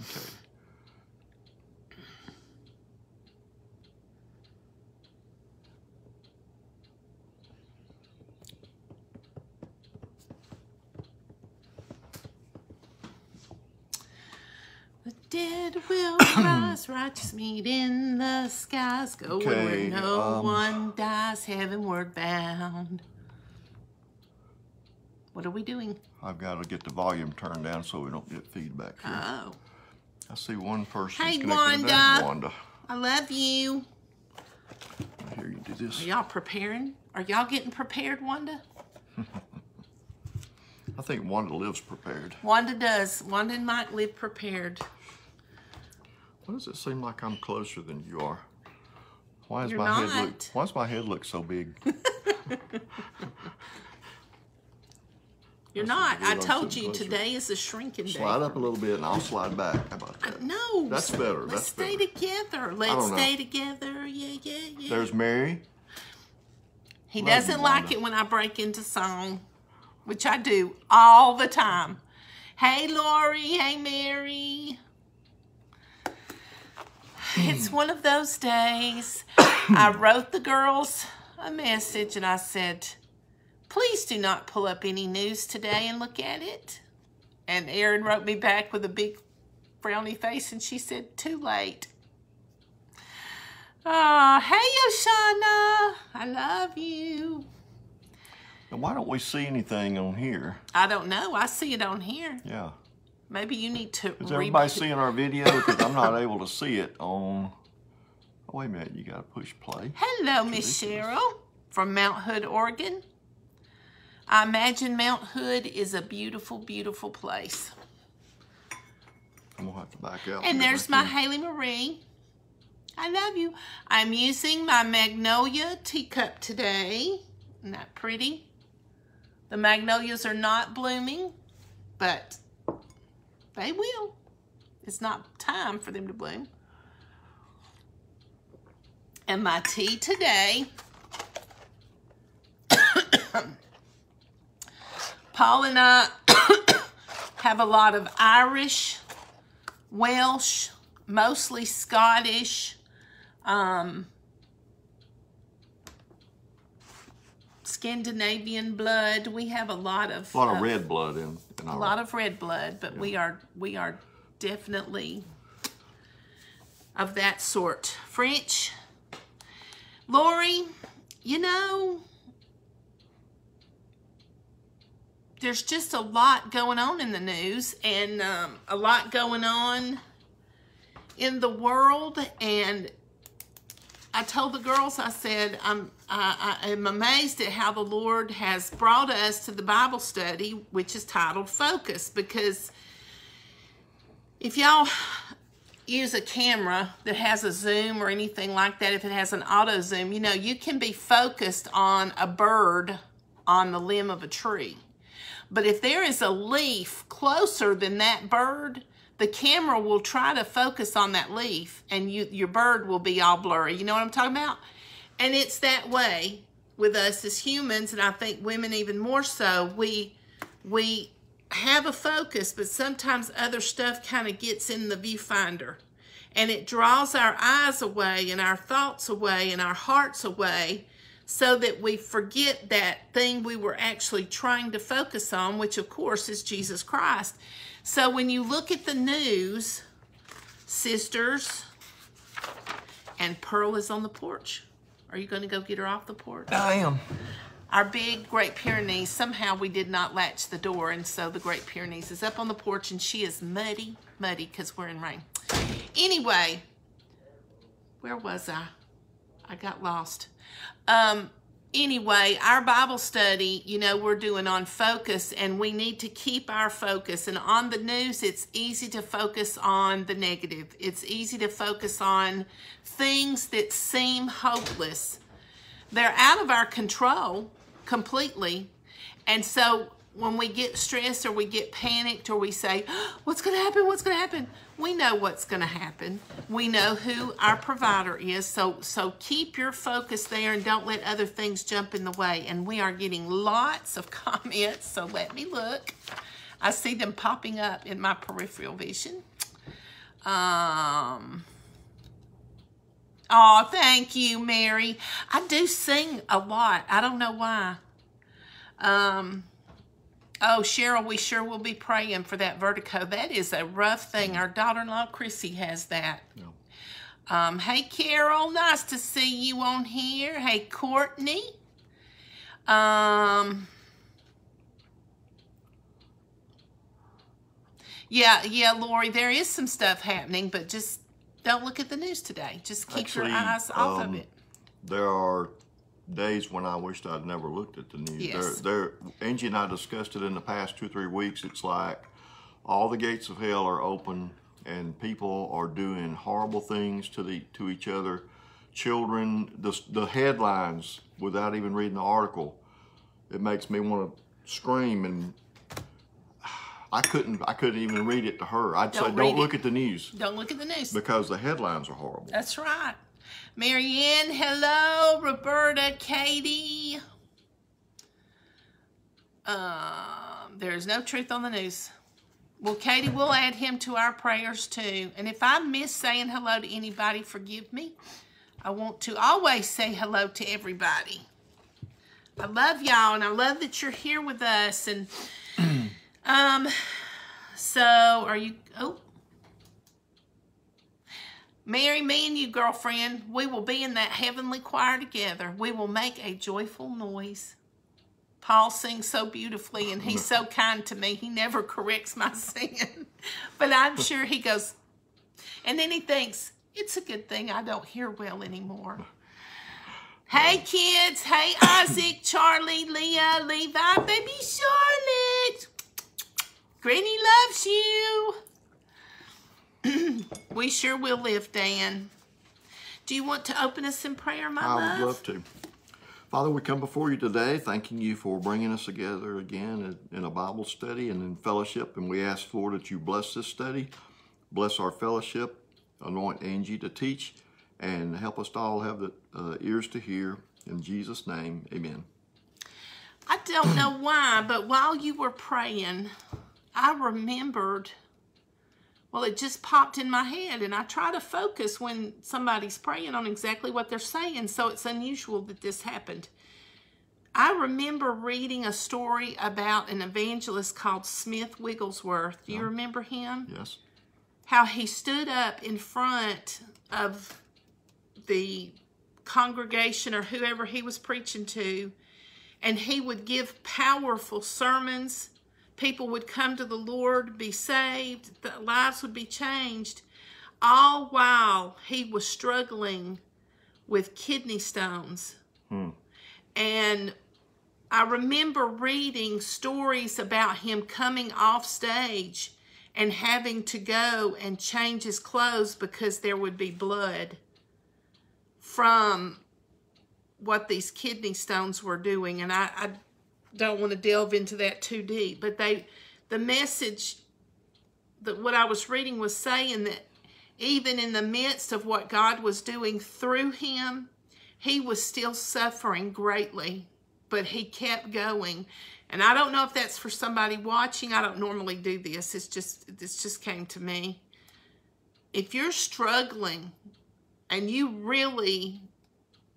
Okay. The dead will rise, righteous meet in the skies, going where no um, one dies, heavenward bound. What are we doing? I've got to get the volume turned down so we don't get feedback here. Oh, I see one person Hey, connected to that. Wanda. Wanda. I love you. Here, you do this. Are y'all preparing? Are y'all getting prepared, Wanda? I think Wanda lives prepared. Wanda does. Wanda and Mike live prepared. Why does it seem like I'm closer than you are? Why does You're my head look? Why does my head look so big? You're That's not. I told you closer. today is a shrinking day. slide up a little bit and I'll slide back. How about that? No. That's better, Let's that's stay better. together. Let's stay together. Yeah, yeah, yeah. There's Mary. He Love doesn't like it when I break into song, which I do all the time. Hey, Lori. Hey, Mary. It's hmm. one of those days. I wrote the girls a message and I said, please do not pull up any news today and look at it. And Erin wrote me back with a big frowny face and she said, too late. Ah, hey, Oshana. I love you. And why don't we see anything on here? I don't know. I see it on here. Yeah. Maybe you need to. Is everybody seeing our video? Because I'm not able to see it on. Oh, wait a minute. You got to push play. Hello, Miss. Cheryl from Mount Hood, Oregon. I imagine Mount Hood is a beautiful, beautiful place. I'm gonna have to back out. And there's my. Haley Marie. I love you. I'm using my Magnolia teacup today. Isn't that pretty? The magnolias are not blooming, but they will. It's not time for them to bloom. And my tea today. Paul and I have a lot of Irish, Welsh, mostly Scottish, um, Scandinavian blood. We have a lot of A lot uh, of red blood in, in a lot of red blood, but we are we are definitely of that sort. French, Lori, you know, there's just a lot going on in the news and um, a lot going on in the world and I told the girls, I said, I'm, I, I am amazed at how the Lord has brought us to the Bible study, which is titled Focus, because if y'all use a camera that has a zoom or anything like that, if it has an auto zoom, you know, you can be focused on a bird on the limb of a tree. But if there is a leaf closer than that bird, the camera will try to focus on that leaf and you your bird will be all blurry. You know what I'm talking about? And it's that way with us as humans, and I think women even more so. We we have a focus, but sometimes other stuff kind of gets in the viewfinder. And it draws our eyes away and our thoughts away and our hearts away so that we forget that thing we were actually trying to focus on, which of course is Jesus Christ. So when you look at the news, sisters, and Pearl is on the porch. Are you going to go get her off the porch? I am. Our big Great Pyrenees, somehow we did not latch the door, and so the Great Pyrenees is up on the porch, and she is muddy, muddy, because we're in rain. Anyway, where was I? I got lost. Um, anyway, our Bible study, you know, we're doing on focus, and we need to keep our focus. And on the news, it's easy to focus on the negative. It's easy to focus on things that seem hopeless. They're out of our control completely. And so when we get stressed or we get panicked or we say, What's going to happen? What's going to happen? We know what's going to happen. We know who our provider is. So, so keep your focus there and don't let other things jump in the way. And we are getting lots of comments. So let me look. I see them popping up in my peripheral vision. Um. Oh, thank you, Mary. I do sing a lot. I don't know why. Um. Oh, Cheryl, we sure will be praying for that vertigo. That is a rough thing. Our daughter-in-law Chrissy has that. Yeah. Um, hey, Carol, nice to see you on here. Hey, Courtney. Um, yeah, yeah, Lori, there is some stuff happening, but just don't look at the news today. Just keep Actually, your eyes off um, of it. There are days when I wished I'd never looked at the news. Yes. There, there, Angie and I discussed it in the past two, three weeks. It's like all the gates of hell are open and people are doing horrible things to the to each other. Children, the, the headlines, without even reading the article, it makes me want to scream and I couldn't I couldn't even read it to her. I'd say Don't read don't look it. at the news Don't look at the news. because the headlines are horrible. That's right. Marianne, hello. Roberta, Katie. Um, there's no truth on the news. Well, Katie, we'll add him to our prayers too. And if I miss saying hello to anybody, forgive me. I want to always say hello to everybody. I love y'all and I love that you're here with us. And um, so are you? Oh, Mary, me and you, girlfriend, we will be in that heavenly choir together. We will make a joyful noise. Paul sings so beautifully, and he's so kind to me. He never corrects my singing. But I'm sure he goes, and then he thinks, it's a good thing I don't hear well anymore. Hey, kids. Hey, Isaac, Charlie, Leah, Levi, baby Charlotte. Granny loves you. we sure will live, Dan. Do you want to open us in prayer, my I love? would love to. Father, we come before you today thanking you for bringing us together again in in a Bible study and in fellowship. And we ask, Lord, that you bless this study, bless our fellowship, anoint Angie to teach, and help us to all have the uh, ears to hear. In Jesus' name, amen. I don't know why, but while you were praying, I remembered. Well, it just popped in my head, and I try to focus when somebody's praying on exactly what they're saying, so it's unusual that this happened. I remember reading a story about an evangelist called Smith Wigglesworth. Do you remember him? Yes. how he stood up in front of the congregation or whoever he was preaching to, and he would give powerful sermons. People would come to the Lord, be saved, the lives would be changed, all while he was struggling with kidney stones. Hmm. And I remember reading stories about him coming off stage and having to go and change his clothes because there would be blood from what these kidney stones were doing. And I, I don't want to delve into that too deep, but they, the message that what I was reading was saying that even in the midst of what God was doing through him, he was still suffering greatly, but he kept going. And I don't know if that's for somebody watching. I don't normally do this. It's just this just came to me. If you're struggling and you really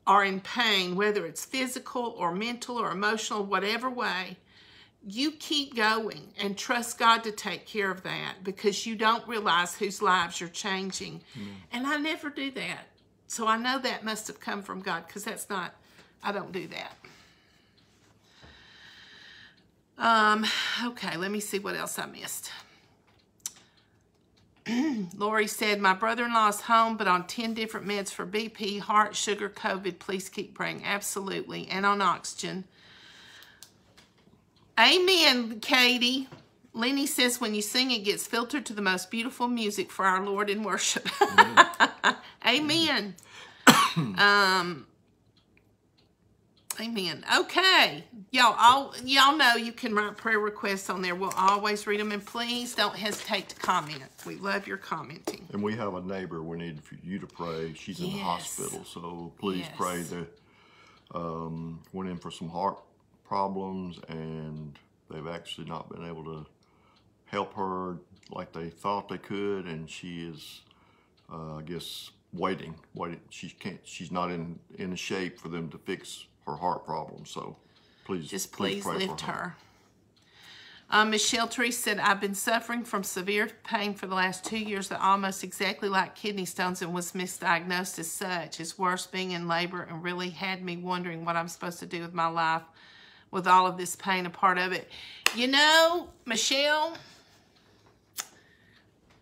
are in pain, whether it's physical or mental or emotional, whatever way, you keep going and trust God to take care of that because you don't realize whose lives you're changing. And I never do that. So I know that must have come from God because that's not, I don't do that. Um, okay, let me see what else I missed. Lori said, My brother in law is home, but on 10 different meds for BP, heart, sugar, COVID. Please keep praying. Absolutely. And on oxygen. Amen, Katie. Lenny says, When you sing, it gets filtered to the most beautiful music for our Lord in worship. Amen. um, Amen. Okay. Y'all all y'all know you can write prayer requests on there. We'll always read them and please don't hesitate to comment. We love your commenting. And we have a neighbor we need for you to pray. She's in the hospital, so please Yes. pray that um, went in for some heart problems and they've actually not been able to help her like they thought they could, and she is, uh, I guess, waiting. Waiting. She can't. She's not in in shape for them to fix her heart problem. So, please, Just please, pray lift her. her. Um, Michelle Tree said, I've been suffering from severe pain for the last two years that almost exactly like kidney stones and was misdiagnosed as such. It's worse being in labor and really had me wondering what I'm supposed to do with my life with all of this pain a part of it. You know, Michelle,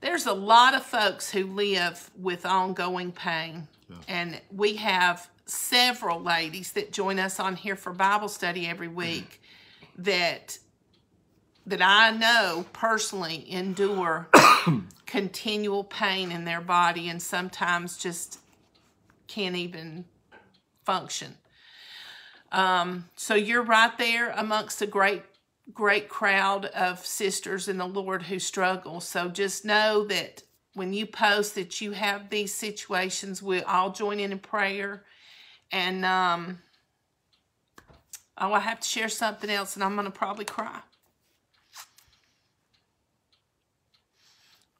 there's a lot of folks who live with ongoing pain. And we have several ladies that join us on here for Bible study every week that that I know personally endure continual pain in their body and sometimes just can't even function. Um, so you're right there amongst a great, great crowd of sisters in the Lord who struggle. So just know that when you post that you have these situations, we all join in in prayer. And um, oh, I have to share something else, and I'm going to probably cry.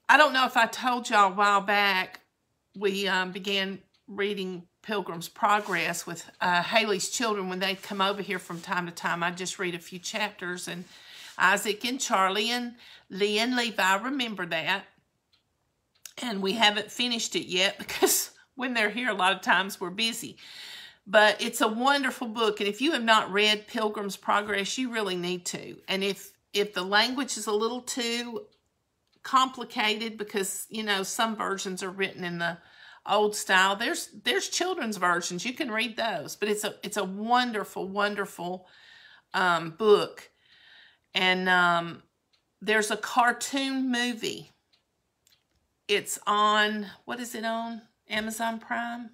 I don't know if I told y'all a while back, we um, began reading Pilgrim's Progress with uh, Haley's children when they'd come over here from time to time. I'd just read a few chapters, and Isaac and Charlie and Lee and Levi remember that. And we haven't finished it yet because when they're here, a lot of times we're busy. But it's a wonderful book, and if you have not read Pilgrim's Progress, you really need to. And if if the language is a little too complicated because you know some versions are written in the old style there's there's children's versions. You can read those but it's a it's a wonderful wonderful um, book. And um, there's a cartoon movie. It's on what is it on? Amazon prime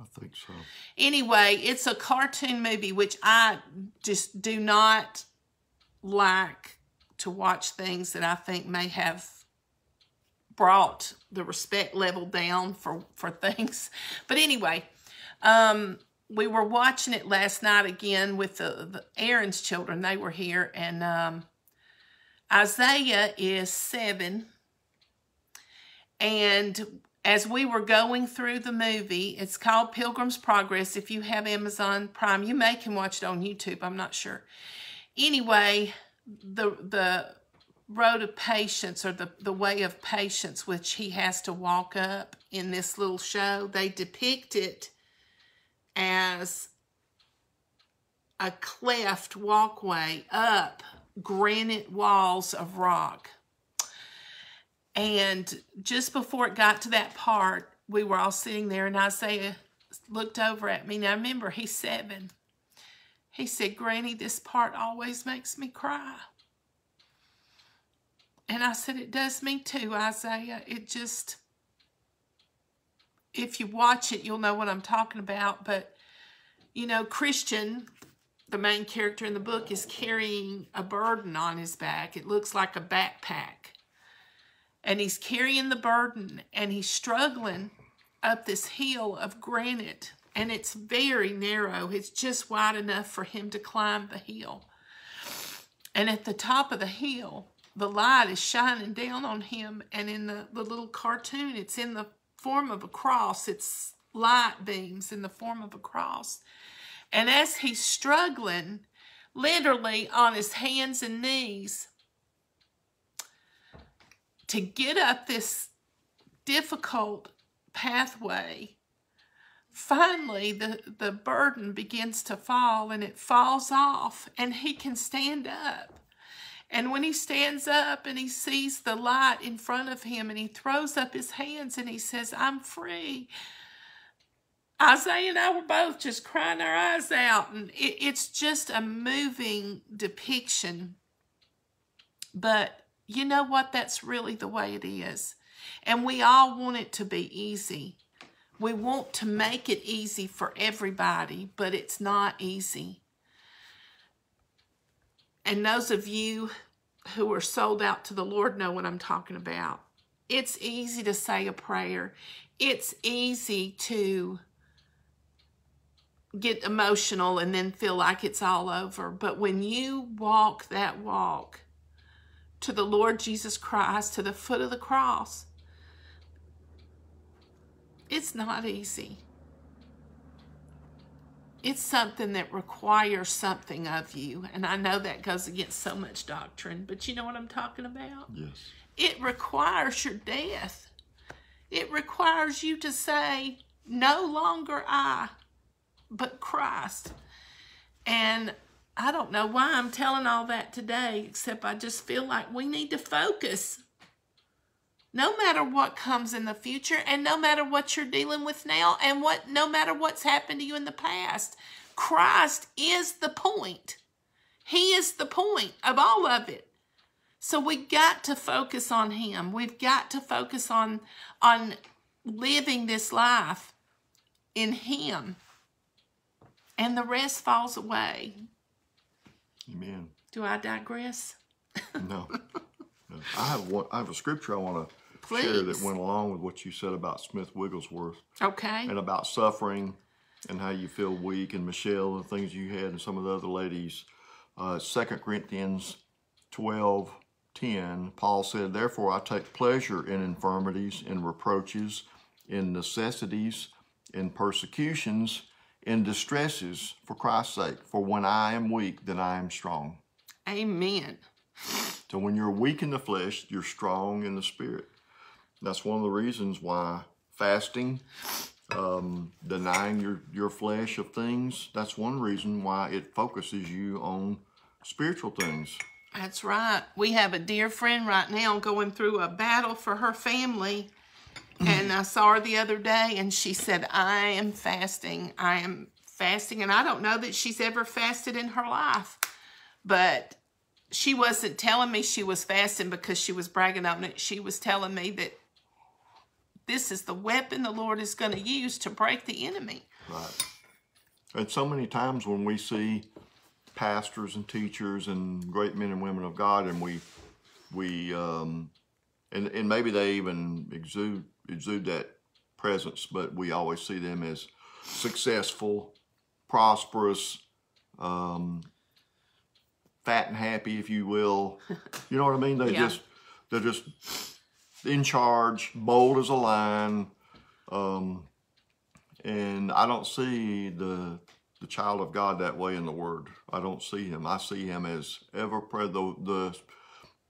I think so. anyway it's a cartoon movie which i just do not like to watch things that i think may have brought the respect level down for for things but anyway um we were watching it last night again with the, the aaron's children they were here and um isaiah is seven and as we were going through the movie it's called pilgrim's progress. If you have amazon prime you may can watch it on youtube i'm not sure. Anyway the the road of patience or the, the way of patience which he has to walk up in this little show they depict it as a cleft walkway up granite walls of rock and just before it got to that part we were all sitting there and isaiah uh, looked over at me now remember he's seven he said granny this part always makes me cry and I said, It does me too, Isaiah. It just, if you watch it, you'll know what I'm talking about. But, you know, Christian, the main character in the book, is carrying a burden on his back. It looks like a backpack. And he's carrying the burden and he's struggling up this hill of granite. And it's very narrow, it's just wide enough for him to climb the hill. And at the top of the hill, the light is shining down on him and in the, the little cartoon it's in the form of a cross it's light beams in the form of a cross and as he's struggling literally on his hands and knees to get up this difficult pathway finally the, the burden begins to fall and it falls off and he can stand up and when he stands up and he sees the light in front of him and he throws up his hands and he says, I'm free. Isaiah and I were both just crying our eyes out. And it, it's just a moving depiction. But you know what? That's really the way it is. And we all want it to be easy. We want to make it easy for everybody, but it's not easy. And those of you who are sold out to the Lord know what I'm talking about. It's easy to say a prayer. It's easy to get emotional and then feel like it's all over. But when you walk that walk, to the Lord Jesus Christ, to the foot of the cross. It's not easy. It's something that requires something of you. And I know that goes against so much doctrine, but you know what I'm talking about? Yes. It requires your death. It requires you to say, no longer I, but Christ. And I don't know why I'm telling all that today, except I just feel like we need to focus. No matter what comes in the future, and no matter what you're dealing with now, and what no matter what's happened to you in the past, Christ is the point. He is the point of all of it. So we got to focus on him. We've got to focus on on living this life in him. And the rest falls away. Amen. Do I digress? No. no. I have one, I have a scripture I want to share that went along with what you said about Smith Wigglesworth Okay. and about suffering and how you feel weak and Michelle and things you had and some of the other ladies. Uh, 2 Corinthians 12, 10, Paul said, Therefore I take pleasure in infirmities, in reproaches, in necessities, in persecutions, in distresses for Christ's sake. For when I am weak, then I am strong. Amen. So when you're weak in the flesh, you're strong in the spirit. That's one of the reasons why fasting, um, denying your, your flesh of things, that's one reason why it focuses you on spiritual things. That's right. We have a dear friend right now going through a battle for her family. And I saw her the other day and she said, I am fasting. I am fasting. And I don't know that she's ever fasted in her life. But she wasn't telling me she was fasting because she was bragging on it. She was telling me that this is the weapon the Lord is going to use to break the enemy. Right. And so many times when we see pastors and teachers and great men and women of God, and we, we, um, and, and maybe they even exude exude that presence, but we always see them as successful, prosperous, um, fat and happy, if you will. You know what I mean? They Yeah. just they're just in charge, bold as a lion. Um, and I don't see the the child of God that way in the Word. I don't see him. I see him as ever pre- the the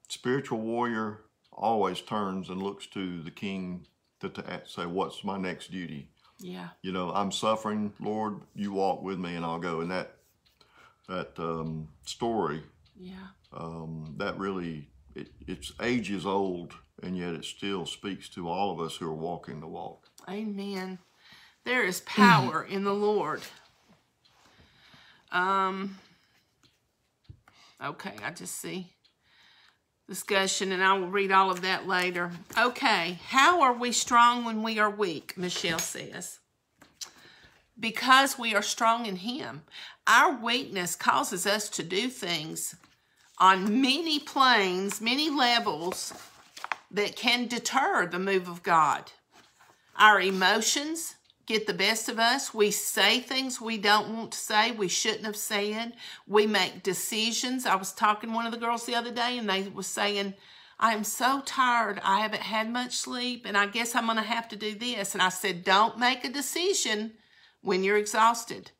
spiritual warrior always turns and looks to the King to, to say, "What's my next duty?" Yeah. You know, I'm suffering, Lord. You walk with me, and I'll go. And that that um, story Yeah. um, that really it, it's ages old, and yet it still speaks to all of us who are walking the walk. Amen. There is power in the Lord. Um okay, I just see discussion and I will read all of that later. Okay, how are we strong when we are weak? Michelle says. Because we are strong in him. Our weakness causes us to do things on many planes, many levels that can deter the move of God. Our emotions get the best of us. We say things we don't want to say, we shouldn't have said. We make decisions. I was talking to one of the girls the other day and they was saying, I am so tired. I haven't had much sleep and I guess I'm going to have to do this. And I said, don't make a decision when you're exhausted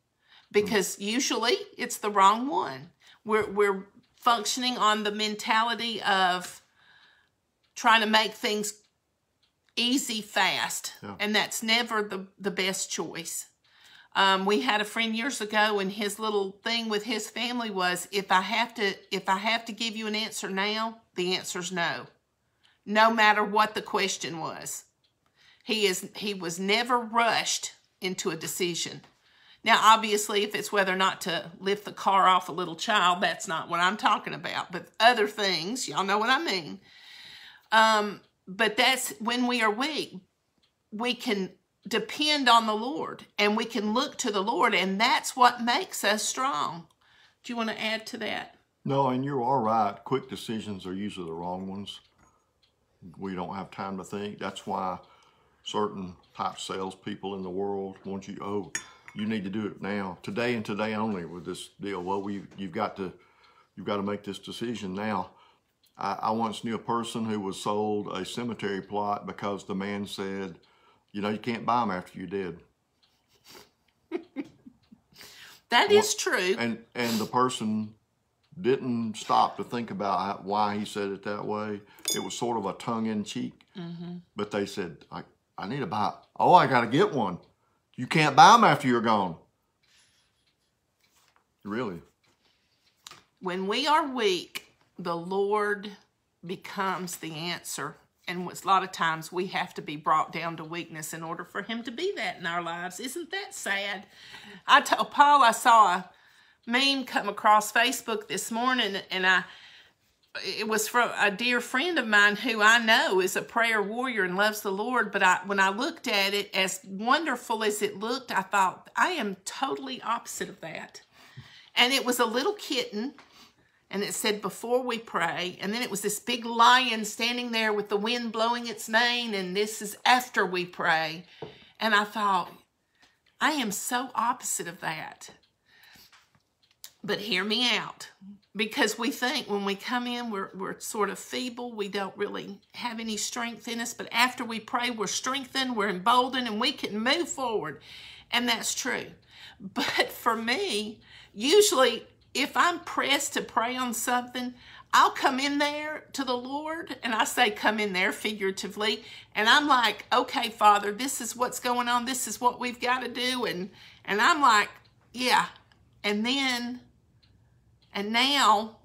because usually it's the wrong one. We're, we're functioning on the mentality of trying to make things easy fast Yeah. and that's never the, the best choice. Um, we had a friend years ago and his little thing with his family was if i have to if i have to give you an answer now the answer's no. No matter what the question was. He is he was never rushed into a decision. Now obviously if it's whether or not to lift the car off a little child that's not what i'm talking about but other things y'all know what i mean. Um, but that's when we are weak, we can depend on the Lord and we can look to the Lord, and that's what makes us strong. Do you want to add to that? No, and you are right. Quick decisions are usually the wrong ones. We don't have time to think. That's why certain type salespeople in the world want you. Oh, you need to do it now, today and today only with this deal. Well, we you've got to you've got to make this decision now. I, I once knew a person who was sold a cemetery plot because the man said, you know, you can't buy them after you're dead. That is true. And and the person didn't stop to think about how, why he said it that way. It was sort of a tongue in cheek. Mm-hmm. But they said, I, I need to buy. Oh, I got to get one. You can't buy them after you're gone. Really? when we are weak, the Lord becomes the answer. And a lot of times we have to be brought down to weakness in order for Him to be that in our lives. Isn't that sad? I told oh, Paul I saw a meme come across Facebook this morning, and I it was from a dear friend of mine who I know is a prayer warrior and loves the Lord. But I, when I looked at it, as wonderful as it looked, I thought I am totally opposite of that. And it was a little kitten and it said before we pray. And then it was this big lion standing there with the wind blowing its mane and this is after we pray. And i thought i am so opposite of that. But hear me out because we think when we come in we're, we're sort of feeble. We don't really have any strength in us. But after we pray we're strengthened we're emboldened and we can move forward. And that's true. But for me usually if I'm pressed to pray on something, I'll come in there to the Lord and I say, come in there figuratively. And I'm like, okay, Father, this is what's going on. This is what we've got to do. And, and I'm like, yeah. And then, and now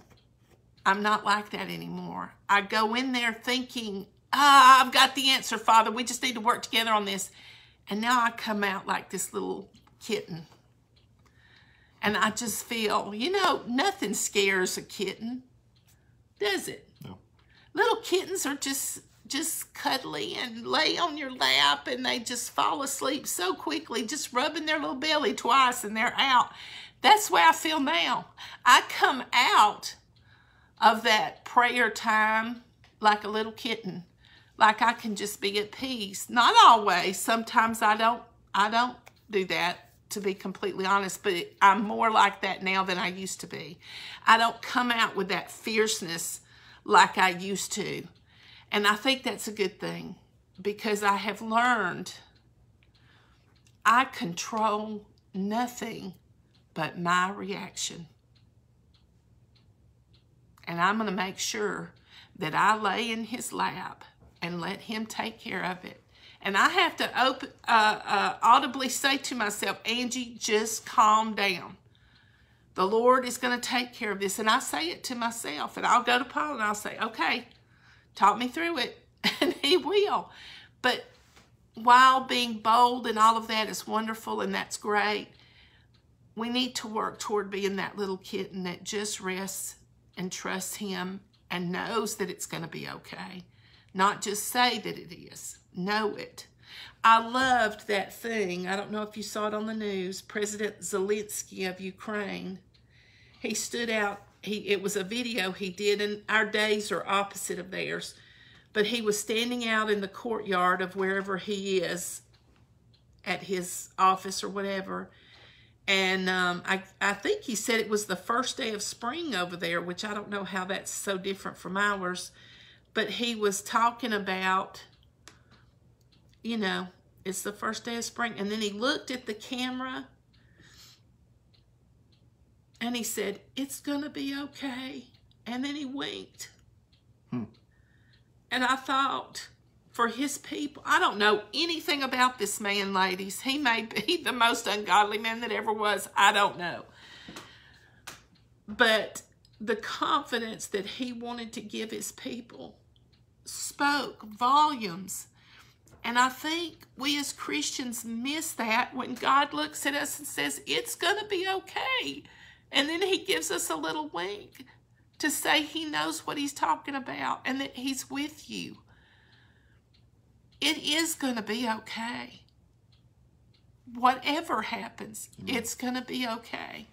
I'm not like that anymore. I go in there thinking, ah, I've got the answer, Father. We just need to work together on this. And now I come out like this little kitten and I just feel, you know, nothing scares a kitten, does it? No. Little kittens are just just cuddly and lay on your lap and they just fall asleep so quickly, just rubbing their little belly twice and they're out. That's where I feel now. I come out of that prayer time like a little kitten. Like I can just be at peace. Not always. Sometimes I don't I don't do that to be completely honest, but I'm more like that now than I used to be. I don't come out with that fierceness like I used to. And I think that's a good thing because I have learned I control nothing but my reaction. And I'm going to make sure that I lay in his lap and let him take care of it. And I have to open, uh, uh, audibly say to myself, Angie, just calm down. The Lord is going to take care of this. And I say it to myself. And I'll go to Paul and I'll say, okay, talk me through it. And he will. But while being bold and all of that is wonderful and that's great, we need to work toward being that little kitten that just rests and trusts him and knows that it's going to be okay. Not just say that it is know it. I loved that thing. I don't know if you saw it on the news. President Zelensky of Ukraine, he stood out. He it was a video he did, and our days are opposite of theirs. But he was standing out in the courtyard of wherever he is, at his office or whatever. And um, I, I think he said it was the first day of spring over there, which I don't know how that's so different from ours. But he was talking about you know, it's the first day of spring. And then he looked at the camera and he said, It's going to be okay. And then he winked. Hmm. And I thought, for his people, I don't know anything about this man, ladies. He may be the most ungodly man that ever was. I don't know. But the confidence that he wanted to give his people spoke volumes and I think we as Christians miss that when God looks at us and says, it's going to be okay. And then he gives us a little wink to say he knows what he's talking about and that he's with you. It is going to be okay. Whatever happens, mm-hmm. it's going to be okay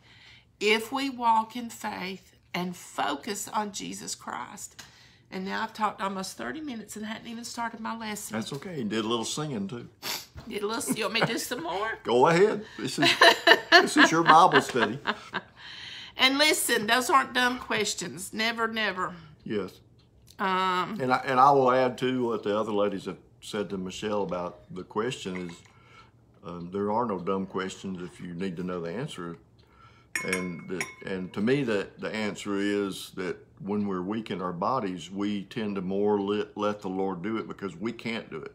if we walk in faith and focus on Jesus Christ. And now I've talked almost 30 minutes and hadn't even started my lesson. That's okay. You did a little singing too. Did a little, you want me to do some more? Go ahead. This is, this is your Bible study. And listen, those aren't dumb questions. Never, never. Yes. Um, And I, and I will add to what the other ladies have said to Michelle about the question is um, there are no dumb questions if you need to know the answer. And the, and to me that the answer is that when we're weak in our bodies, we tend to more let, let the Lord do it because we can't do it.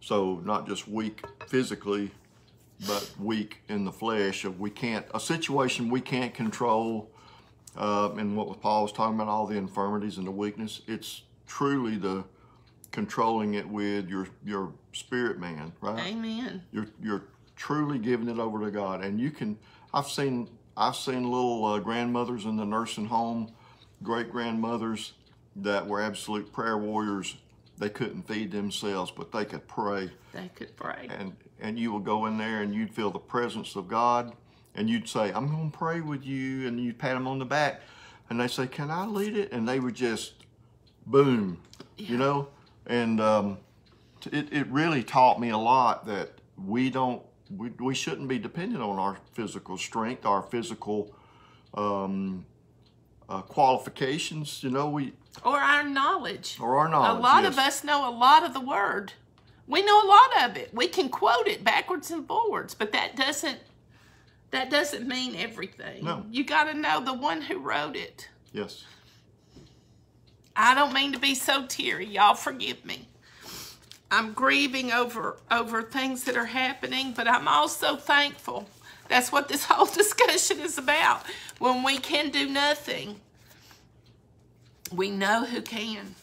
So not just weak physically, but weak in the flesh. Of we can't a situation we can't control. Uh, and what Paul was talking about, all the infirmities and the weakness, it's truly the controlling it with your your spirit man, right? amen. You're you're truly giving it over to God, and you can. I've seen I've seen little uh, grandmothers in the nursing home, great grandmothers that were absolute prayer warriors. They couldn't feed themselves, but they could pray, They could pray. and and you would go in there and you'd feel the presence of God, and you'd say, "I'm going to pray with you," and you'd pat them on the back, and they say, "Can I lead it?" And they would just, boom, you know, and um, it, it really taught me a lot that we don't we, we shouldn't be dependent on our physical strength our physical um, uh, qualifications you know we Or our knowledge. or our knowledge a lot yes. of us know a lot of the word. We know a lot of it. We can quote it backwards and forwards, but that doesn't that doesn't mean everything. No. You got to know the one who wrote it. yes I don't mean to be so teary. Y'all forgive me. I'm grieving over over things that are happening, but I'm also thankful. That's what this whole discussion is about. When we can do nothing, we know who can.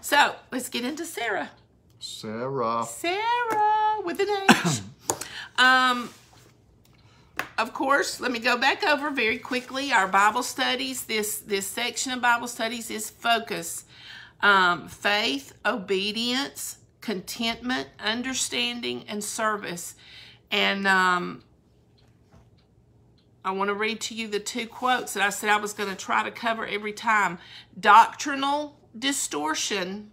So let's get into Sarah. sarah Sarah with an H. um, of course, let me go back over very quickly our Bible studies. This this section of Bible studies is focus, um, faith, obedience, contentment, understanding, and service. And um, I want to read to you the two quotes that I said I was going to try to cover every time. Doctrinal distortion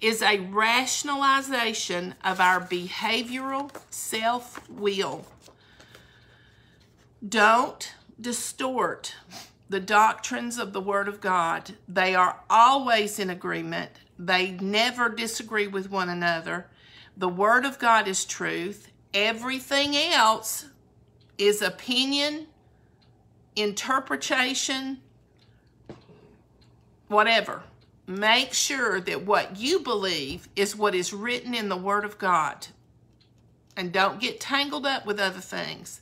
is a rationalization of our behavioral self will. Don't distort the doctrines of the Word of God. They are always in agreement, they never disagree with one another. The Word of God is truth. Everything else is opinion, interpretation, whatever. Make sure that what you believe is what is written in the Word of God. And don't get tangled up with other things.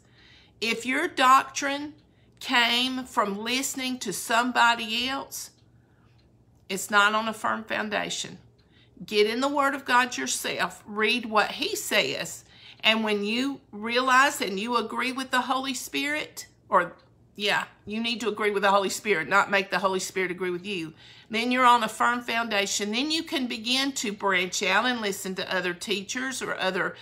If your doctrine came from listening to somebody else, it's not on a firm foundation. Get in the Word of God yourself, read what He says, and when you realize and you agree with the Holy Spirit, or yeah, you need to agree with the Holy Spirit, not make the Holy Spirit agree with you. Then you're on a firm foundation. Then you can begin to branch out and listen to other teachers or other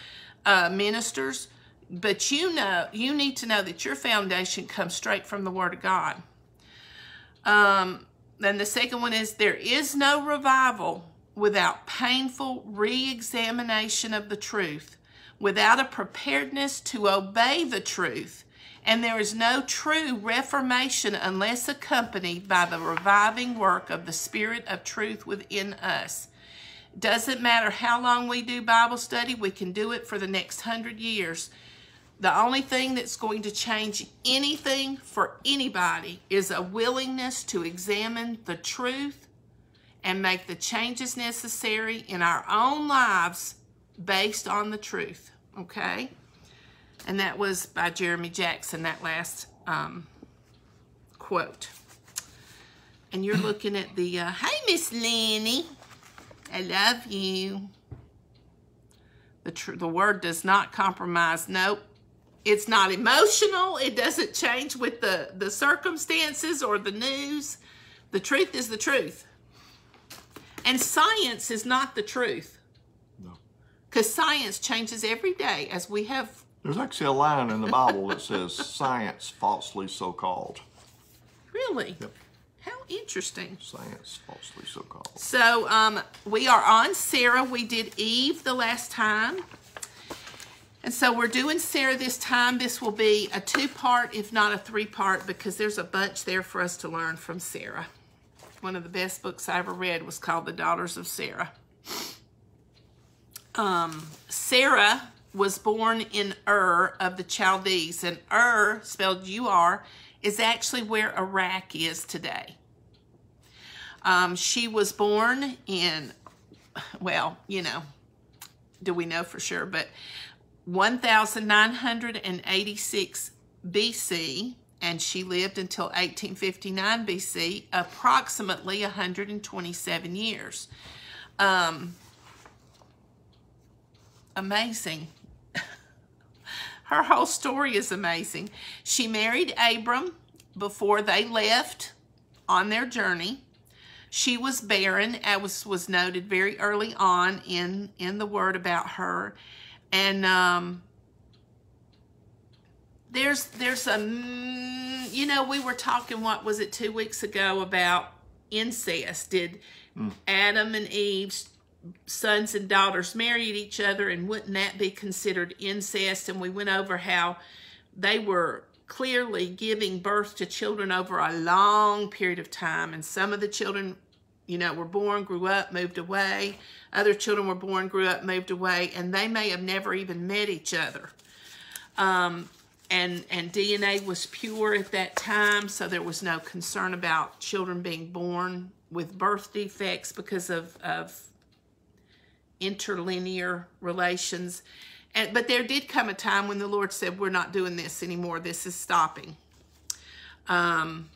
uh, ministers. But you know, you need to know that your foundation comes straight from the Word of God. Um, then the second one is there is no revival without painful re examination of the truth, without a preparedness to obey the truth. And there is no true reformation unless accompanied by the reviving work of the Spirit of truth within us. Doesn't matter how long we do Bible study, we can do it for the next hundred years. The only thing that's going to change anything for anybody is a willingness to examine the truth and make the changes necessary in our own lives based on the truth. Okay? And that was by Jeremy Jackson, that last um, quote. And you're looking at the, uh, hey, Miss Lenny, I love you. The, tr- the word does not compromise. Nope. It's not emotional. It doesn't change with the, the circumstances or the news. The truth is the truth. And science is not the truth. No. Because science changes every day as we have. There's actually a line in the bible that says science falsely so called Really? Yep. How interesting. science falsely so called So um, we are on Sarah. We did Eve the last time. And so we're doing Sarah this time. This will be a two part, if not a three part, because there's a bunch there for us to learn from Sarah. one of the best books I ever read was called The Daughters of Sarah. Um, Sarah was born in Ur of the Chaldees, and Ur, spelled U-R, is actually where Iraq is today. Um, she was born in, well, you know, do we know for sure, but 1986 BC, and she lived until 1859 BC, approximately 127 years. Um, amazing. Her whole story is amazing. She married Abram before they left on their journey. She was barren, as was noted very early on in, in the word about her. And um, there's, there's a, mm, you know, we were talking, what was it, two weeks ago about incest. Did mm. Adam and Eve's sons and daughters married each other and wouldn't that be considered incest? And we went over how they were clearly giving birth to children over a long period of time. And some of the children, you know, were born, grew up, moved away. Other children were born, grew up, moved away, and they may have never even met each other. Um, and, and DNA was pure at that time, so there was no concern about children being born with birth defects because of, of interlinear relations. And, but there did come a time when the Lord said, we're not doing this anymore. This is stopping. Um,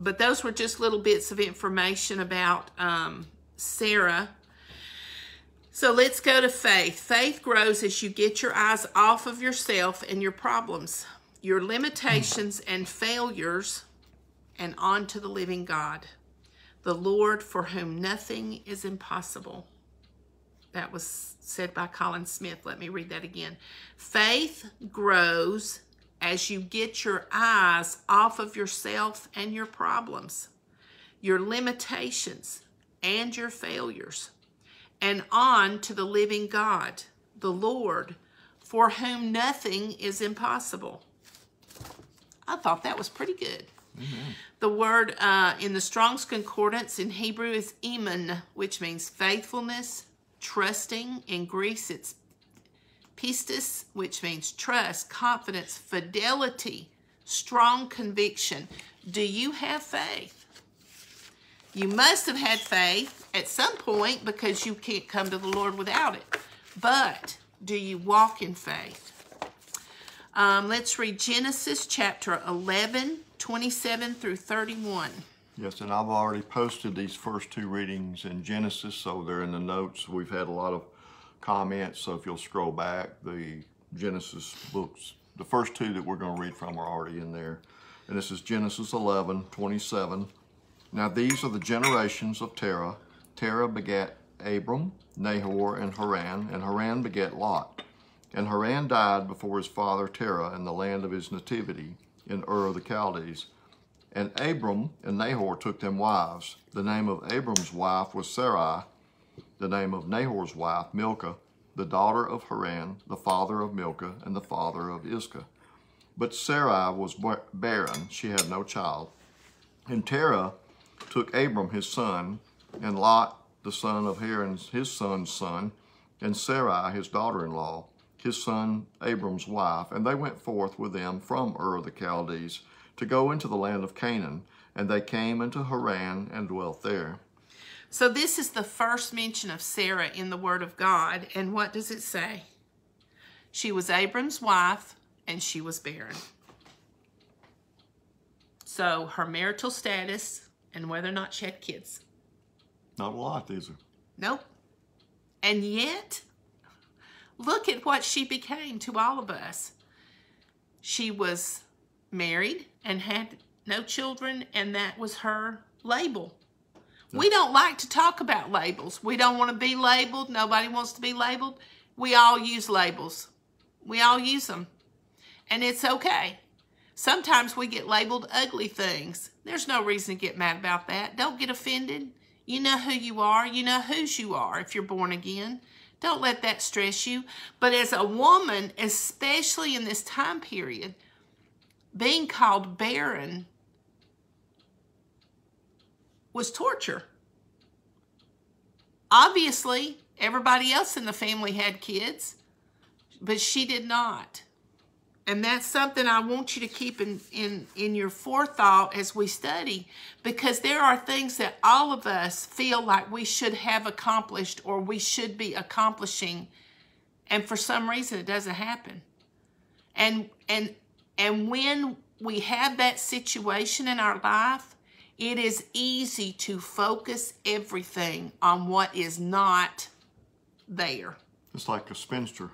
but those were just little bits of information about um, Sarah. So let's go to faith. Faith grows as you get your eyes off of yourself and your problems, your limitations and failures, and onto the living God, the Lord for whom nothing is impossible. That was said by Colin Smith. Let me read that again. Faith grows as you get your eyes off of yourself and your problems, your limitations and your failures, and on to the living God, the Lord, for whom nothing is impossible. I thought that was pretty good. Mm-hmm. The word uh, in the Strong's Concordance in Hebrew is iman, which means faithfulness, trusting. In Greece, it's pistis, which means trust, confidence, fidelity, strong conviction. Do you have faith? You must have had faith at some point because you can't come to the Lord without it. But do you walk in faith? Um, let's read Genesis chapter 11, 27 through 31. Yes, and I've already posted these first two readings in Genesis, so they're in the notes. We've had a lot of comments, so if you'll scroll back, the Genesis books, the first two that we're going to read from are already in there. And this is Genesis 11, 27. Now these are the generations of Terah. Terah begat Abram, Nahor, and Haran, and Haran begat Lot. And Haran died before his father Terah in the land of his nativity, in Ur of the Chaldees. And Abram and Nahor took them wives. The name of Abram's wife was Sarai, the name of Nahor's wife, Milcah, the daughter of Haran, the father of Milcah, and the father of Iscah. But Sarai was barren, she had no child. And Terah took Abram his son, and Lot, the son of Haran, his son's son, and Sarai his daughter-in-law, his son Abram's wife, and they went forth with them from Ur of the Chaldees, to go into the land of Canaan, and they came into Haran and dwelt there. So this is the first mention of Sarah in the Word of God, and what does it say? She was Abram's wife, and she was barren. So her marital status and whether or not she had kids. Not a lot, these are. Nope. And yet, look at what she became to all of us. She was married and had no children, and that was her label. We don't like to talk about labels. We don't want to be labeled. Nobody wants to be labeled. We all use labels. We all use them. And it's okay. Sometimes we get labeled ugly things. There's no reason to get mad about that. Don't get offended. You know who you are. You know whose you are if you're born again. Don't let that stress you. But as a woman, especially in this time period, being called barren was torture. Obviously, everybody else in the family had kids, but she did not. And that's something I want you to keep in, in, in your forethought as we study, because there are things that all of us feel like we should have accomplished or we should be accomplishing, and for some reason it doesn't happen. And and and when we have that situation in our life, it is easy to focus everything on what is not there. It's like a spinster.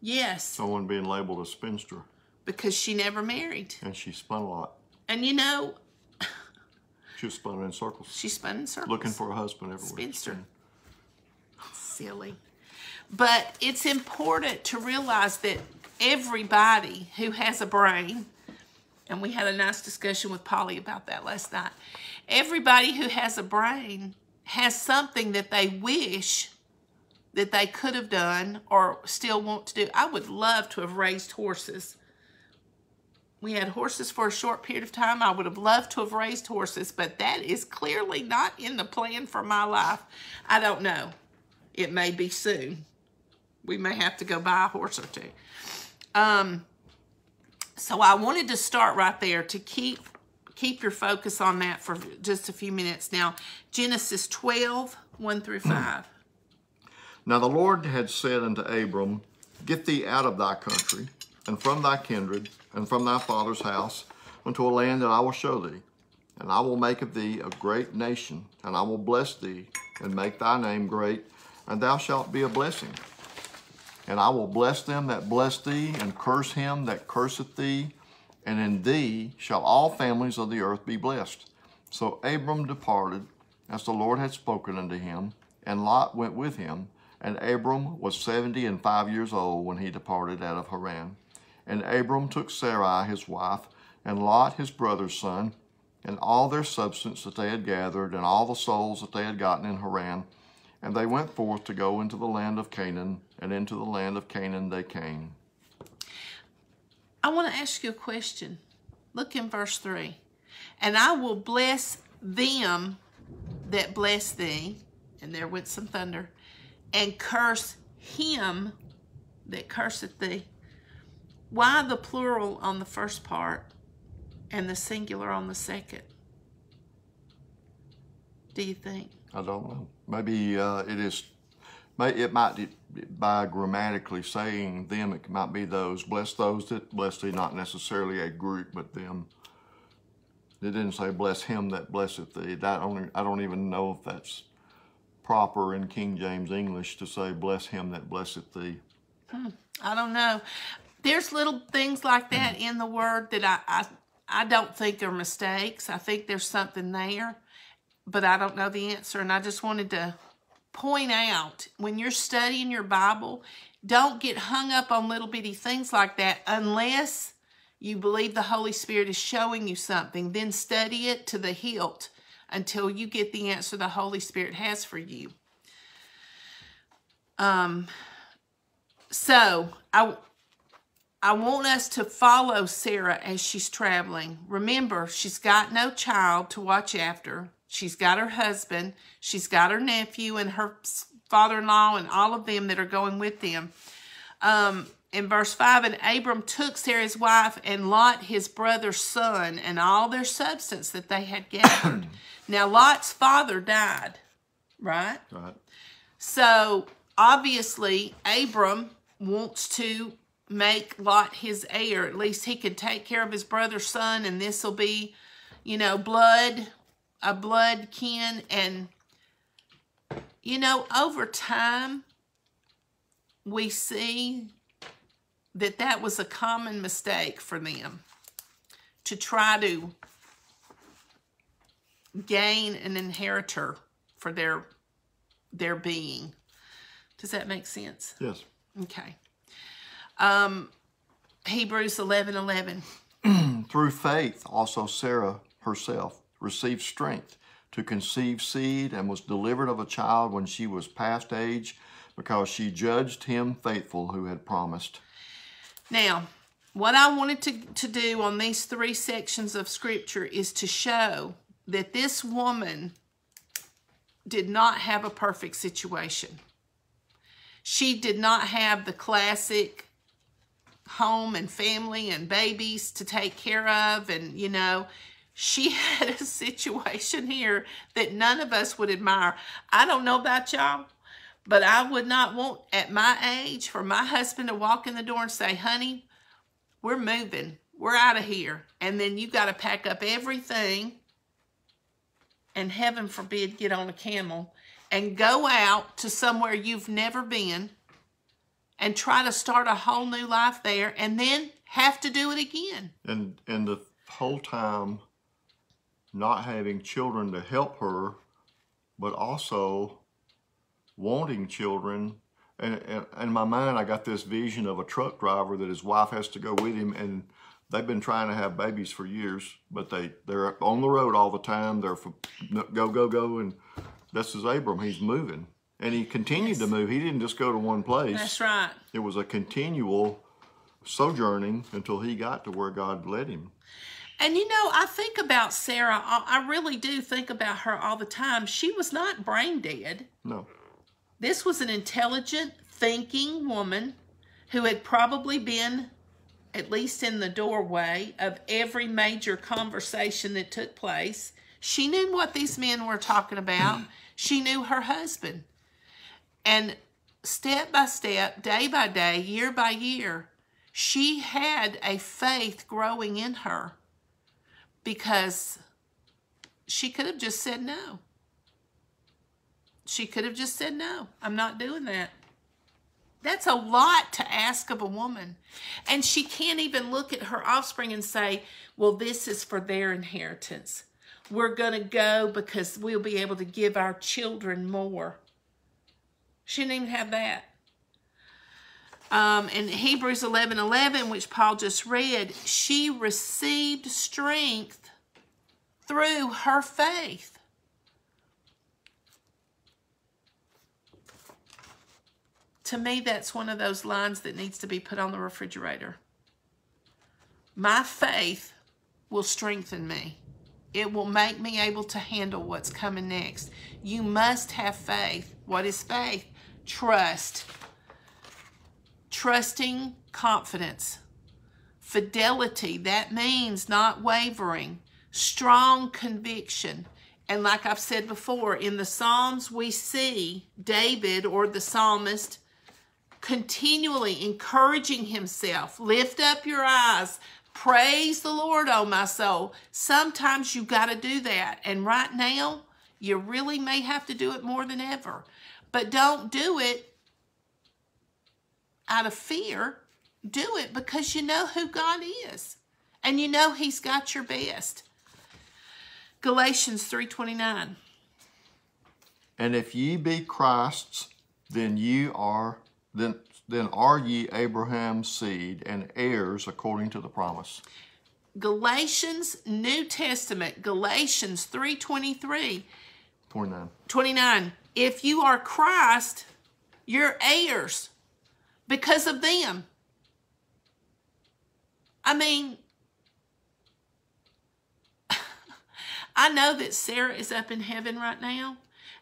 Yes, Someone being labeled a spinster, because she never married. and she spun a lot. And you know, She was spun in circles, she spun in circles. looking for a husband everywhere. Spinster. silly. But it's important to realize that everybody who has a brain, and we had a nice discussion with Polly about that last night. Everybody who has a brain has something that they wish that they could have done or still want to do. I would love to have raised horses. We had horses for a short period of time. I would have loved to have raised horses, but that is clearly not in the plan for my life. I don't know. It may be soon. We may have to go buy a horse or two. Um, so I wanted to start right there to keep keep your focus on that for just a few minutes. Now, Genesis 12, 1 through 5. Now the Lord had said unto Abram, Get thee out of thy country, and from thy kindred, and from thy father's house, unto a land that I will show thee. And I will make of thee a great nation, and I will bless thee, and make thy name great, and thou shalt be a blessing. And I will bless them that bless thee, and curse him that curseth thee, and in thee shall all families of the earth be blessed. So Abram departed, as the Lord had spoken unto him, and Lot went with him. And Abram was seventy and five years old when he departed out of Haran. And Abram took Sarai his wife, and Lot his brother's son, and all their substance that they had gathered, and all the souls that they had gotten in Haran. And they went forth to go into the land of Canaan, and into the land of Canaan they came. I want to ask you a question. Look in verse 3. And I will bless them that bless thee, and there went some thunder, and curse him that curseth thee. Why the plural on the first part and the singular on the second? Do you think? I don't know. Maybe uh, it is. It might be by grammatically saying them. It might be those bless those that bless thee, not necessarily a group, but them. It didn't say bless him that blesseth thee. That only I don't even know if that's proper in King James English to say bless him that blesseth thee. I don't know. There's little things like that in the word that I, I I don't think are mistakes. I think there's something there, but I don't know the answer. And I just wanted to point out when you're studying your Bible, don't get hung up on little bitty things like that unless you believe the Holy Spirit is showing you something. Then study it to the hilt until you get the answer the Holy Spirit has for you. Um, so I I want us to follow Sarah as she's traveling. Remember, she's got no child to watch after. She's got her husband, she's got her nephew and her father-in-law and all of them that are going with them. Um, in verse 5, and Abram took Sarah's wife and Lot his brother's son and all their substance that they had gathered. now Lot's father died, right? Right. So obviously, Abram wants to make Lot his heir. At least he could take care of his brother's son, and this will be, you know, blood, a blood kin. And, you know, over time, we see that that was a common mistake for them to try to gain an inheritor for their their being. Does that make sense? Yes. Okay. Um, Hebrews 11 11. Through faith, also Sarah herself received strength to conceive seed and was delivered of a child when she was past age because she judged him faithful who had promised. Now, what I wanted to, to do on these three sections of scripture is to show that this woman did not have a perfect situation. She did not have the classic home and family and babies to take care of. And, you know, she had a situation here that none of us would admire. I don't know about y'all, but I would not want at my age for my husband to walk in the door and say, honey, we're moving. We're out of here. And then you got to pack up everything and heaven forbid get on a camel and go out to somewhere you've never been and try to start a whole new life there and then have to do it again. And and the whole time not having children to help her, but also wanting children. And, and in my mind, I got this vision of a truck driver that his wife has to go with him, and they've been trying to have babies for years, but they they're on the road all the time. They're for, go go go, and this is Abram. He's moving, and he continued yes. to move. He didn't just go to one place. That's right. It was a continual sojourning until he got to where God led him. And you know, I think about Sarah. I really do think about her all the time. She was not brain dead. No. This was an intelligent, thinking woman who had probably been at least in the doorway of every major conversation that took place. She knew what these men were talking about. she knew her husband. And step by step, day by day, year by year, she had a faith growing in her because she could have just said no. She could have just said no. I'm not doing that. That's a lot to ask of a woman. And she can't even look at her offspring and say, well, this is for their inheritance. We're going to go because we'll be able to give our children more. She didn't even have that. Um, in Hebrews 11 11, which Paul just read, she received strength through her faith. To me, that's one of those lines that needs to be put on the refrigerator. My faith will strengthen me. It will make me able to handle what's coming next. You must have faith. What is faith? Trust. Trusting confidence. Fidelity, that means not wavering. Strong conviction. And like I've said before, in the Psalms, we see David or the psalmist continually encouraging himself. Lift up your eyes. Praise the Lord, oh my soul. Sometimes you got to do that. And right now, you really may have to do it more than ever. But don't do it out of fear. Do it because you know who God is. And you know he's got your best. Galatians 3.29 And if ye be Christ's, then you are then then are ye Abraham's seed and heirs according to the promise. Galatians New Testament, Galatians 3:23. 29. 29. If you are Christ, you're heirs because of them. I mean, I know that Sarah is up in heaven right now.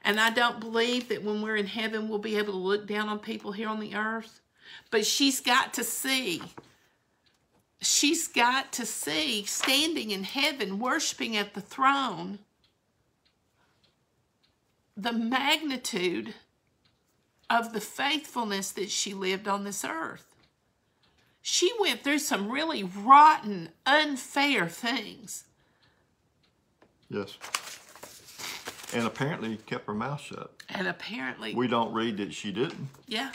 And I don't believe that when we're in heaven, we'll be able to look down on people here on the earth. But she's got to see. She's got to see standing in heaven, worshiping at the throne, the magnitude of the faithfulness that she lived on this earth. She went through some really rotten, unfair things. Yes and apparently kept her mouth shut. And apparently. We don't read that she didn't. Yeah.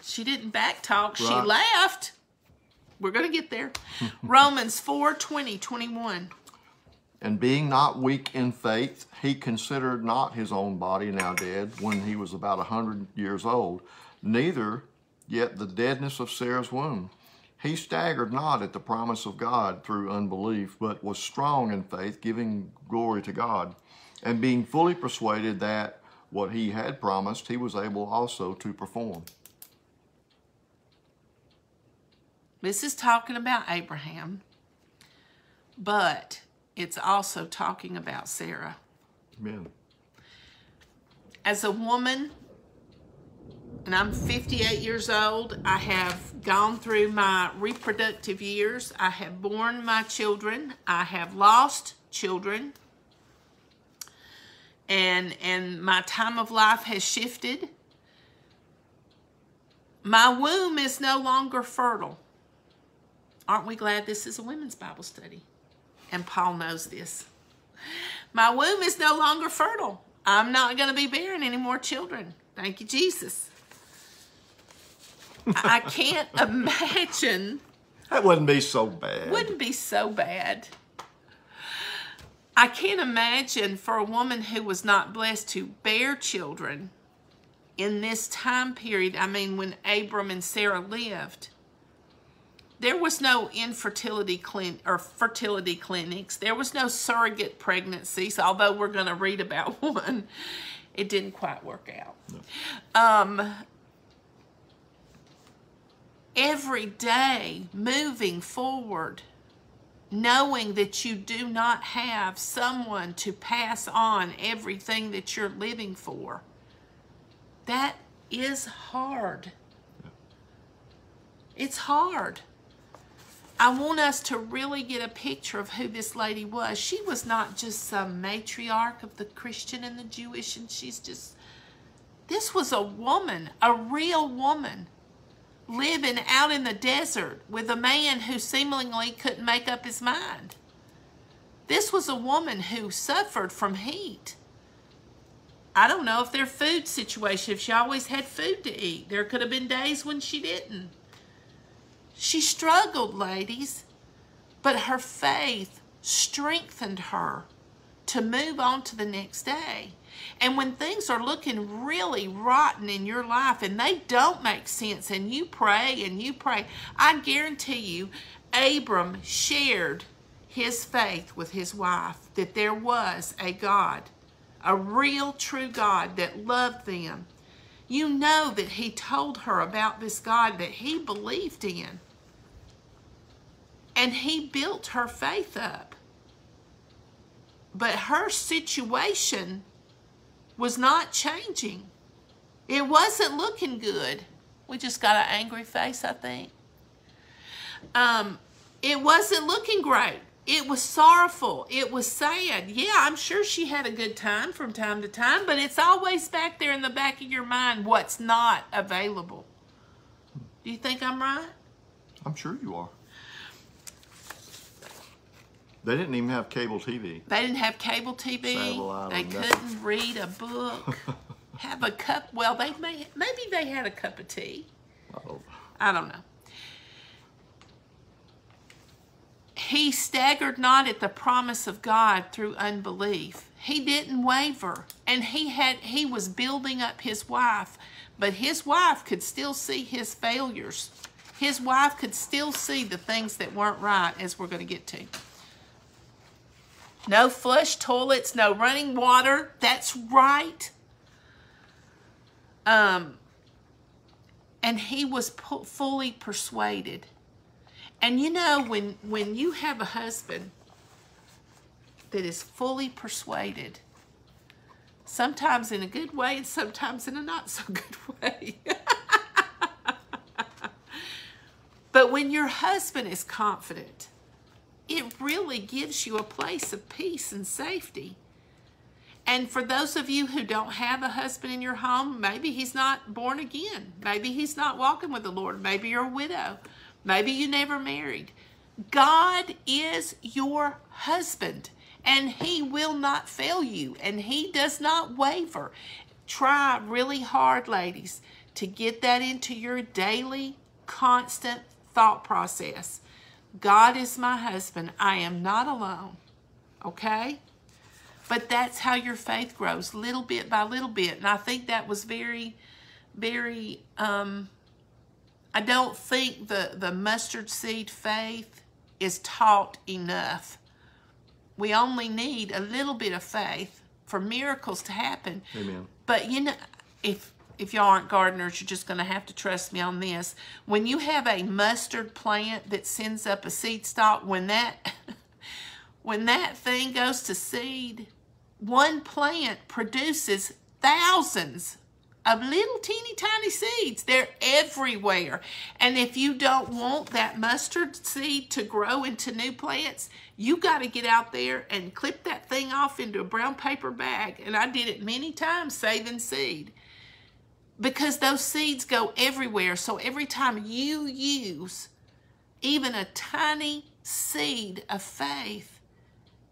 She didn't backtalk. Right. She laughed. We're going to get there. Romans 4 20, 21. And being not weak in faith, he considered not his own body now dead when he was about a hundred years old, neither yet the deadness of Sarah's womb. He staggered not at the promise of God through unbelief, but was strong in faith, giving glory to God and being fully persuaded that what he had promised, he was able also to perform. This is talking about Abraham, but it's also talking about Sarah. Amen. As a woman, and I'm 58 years old, I have gone through my reproductive years. I have born my children. I have lost children. And and my time of life has shifted. My womb is no longer fertile. Aren't we glad this is a women's Bible study? And Paul knows this. My womb is no longer fertile. I'm not going to be bearing any more children. Thank you, Jesus. I can't imagine. That wouldn't be so bad. Wouldn't be so bad. I can't imagine for a woman who was not blessed to bear children in this time period. I mean, when Abram and Sarah lived, there was no infertility clin or fertility clinics. There was no surrogate pregnancies, although we're going to read about one. It didn't quite work out. No. Um, every day moving forward, knowing that you do not have someone to pass on everything that you're living for, that is hard. It's hard. I want us to really get a picture of who this lady was. She was not just some matriarch of the Christian and the Jewish, and she's just, this was a woman, a real woman living out in the desert with a man who seemingly couldn't make up his mind. This was a woman who suffered from heat. I don't know if their food situation, if she always had food to eat. There could have been days when she didn't. She struggled, ladies, but her faith strengthened her to move on to the next day. And when things are looking really rotten in your life and they don't make sense, and you pray and you pray, I guarantee you, Abram shared his faith with his wife that there was a God, a real true God that loved them. You know that he told her about this God that he believed in. And he built her faith up. But her situation was not changing. It wasn't looking good. We just got an angry face, I think. Um, it wasn't looking great. It was sorrowful. It was sad. Yeah, I'm sure she had a good time from time to time, but it's always back there in the back of your mind what's not available. Do you think I'm right? I'm sure you are. They didn't even have cable TV. They didn't have cable TV. They couldn't read a book. have a cup. Well, they may maybe they had a cup of tea. Oh. I don't know. He staggered not at the promise of God through unbelief. He didn't waver, and he had he was building up his wife, but his wife could still see his failures. His wife could still see the things that weren't right, as we're going to get to. No flush toilets, no running water. That's right. Um, and he was fully persuaded. And you know, when, when you have a husband that is fully persuaded, sometimes in a good way and sometimes in a not so good way. but when your husband is confident, it really gives you a place of peace and safety. And for those of you who don't have a husband in your home, maybe he's not born again. Maybe he's not walking with the Lord. Maybe you're a widow. Maybe you never married. God is your husband and he will not fail you and he does not waver. Try really hard, ladies, to get that into your daily, constant thought process. God is my husband. I am not alone. Okay? But that's how your faith grows, little bit by little bit. And I think that was very, very, um, I don't think the, the mustard seed faith is taught enough. We only need a little bit of faith for miracles to happen. Amen. But you know, if if y'all aren't gardeners, you're just going to have to trust me on this. When you have a mustard plant that sends up a seed stalk, when that when that thing goes to seed, one plant produces thousands of little teeny tiny seeds. They're everywhere. And if you don't want that mustard seed to grow into new plants, you got to get out there and clip that thing off into a brown paper bag. And I did it many times saving seed because those seeds go everywhere. So every time you use even a tiny seed of faith,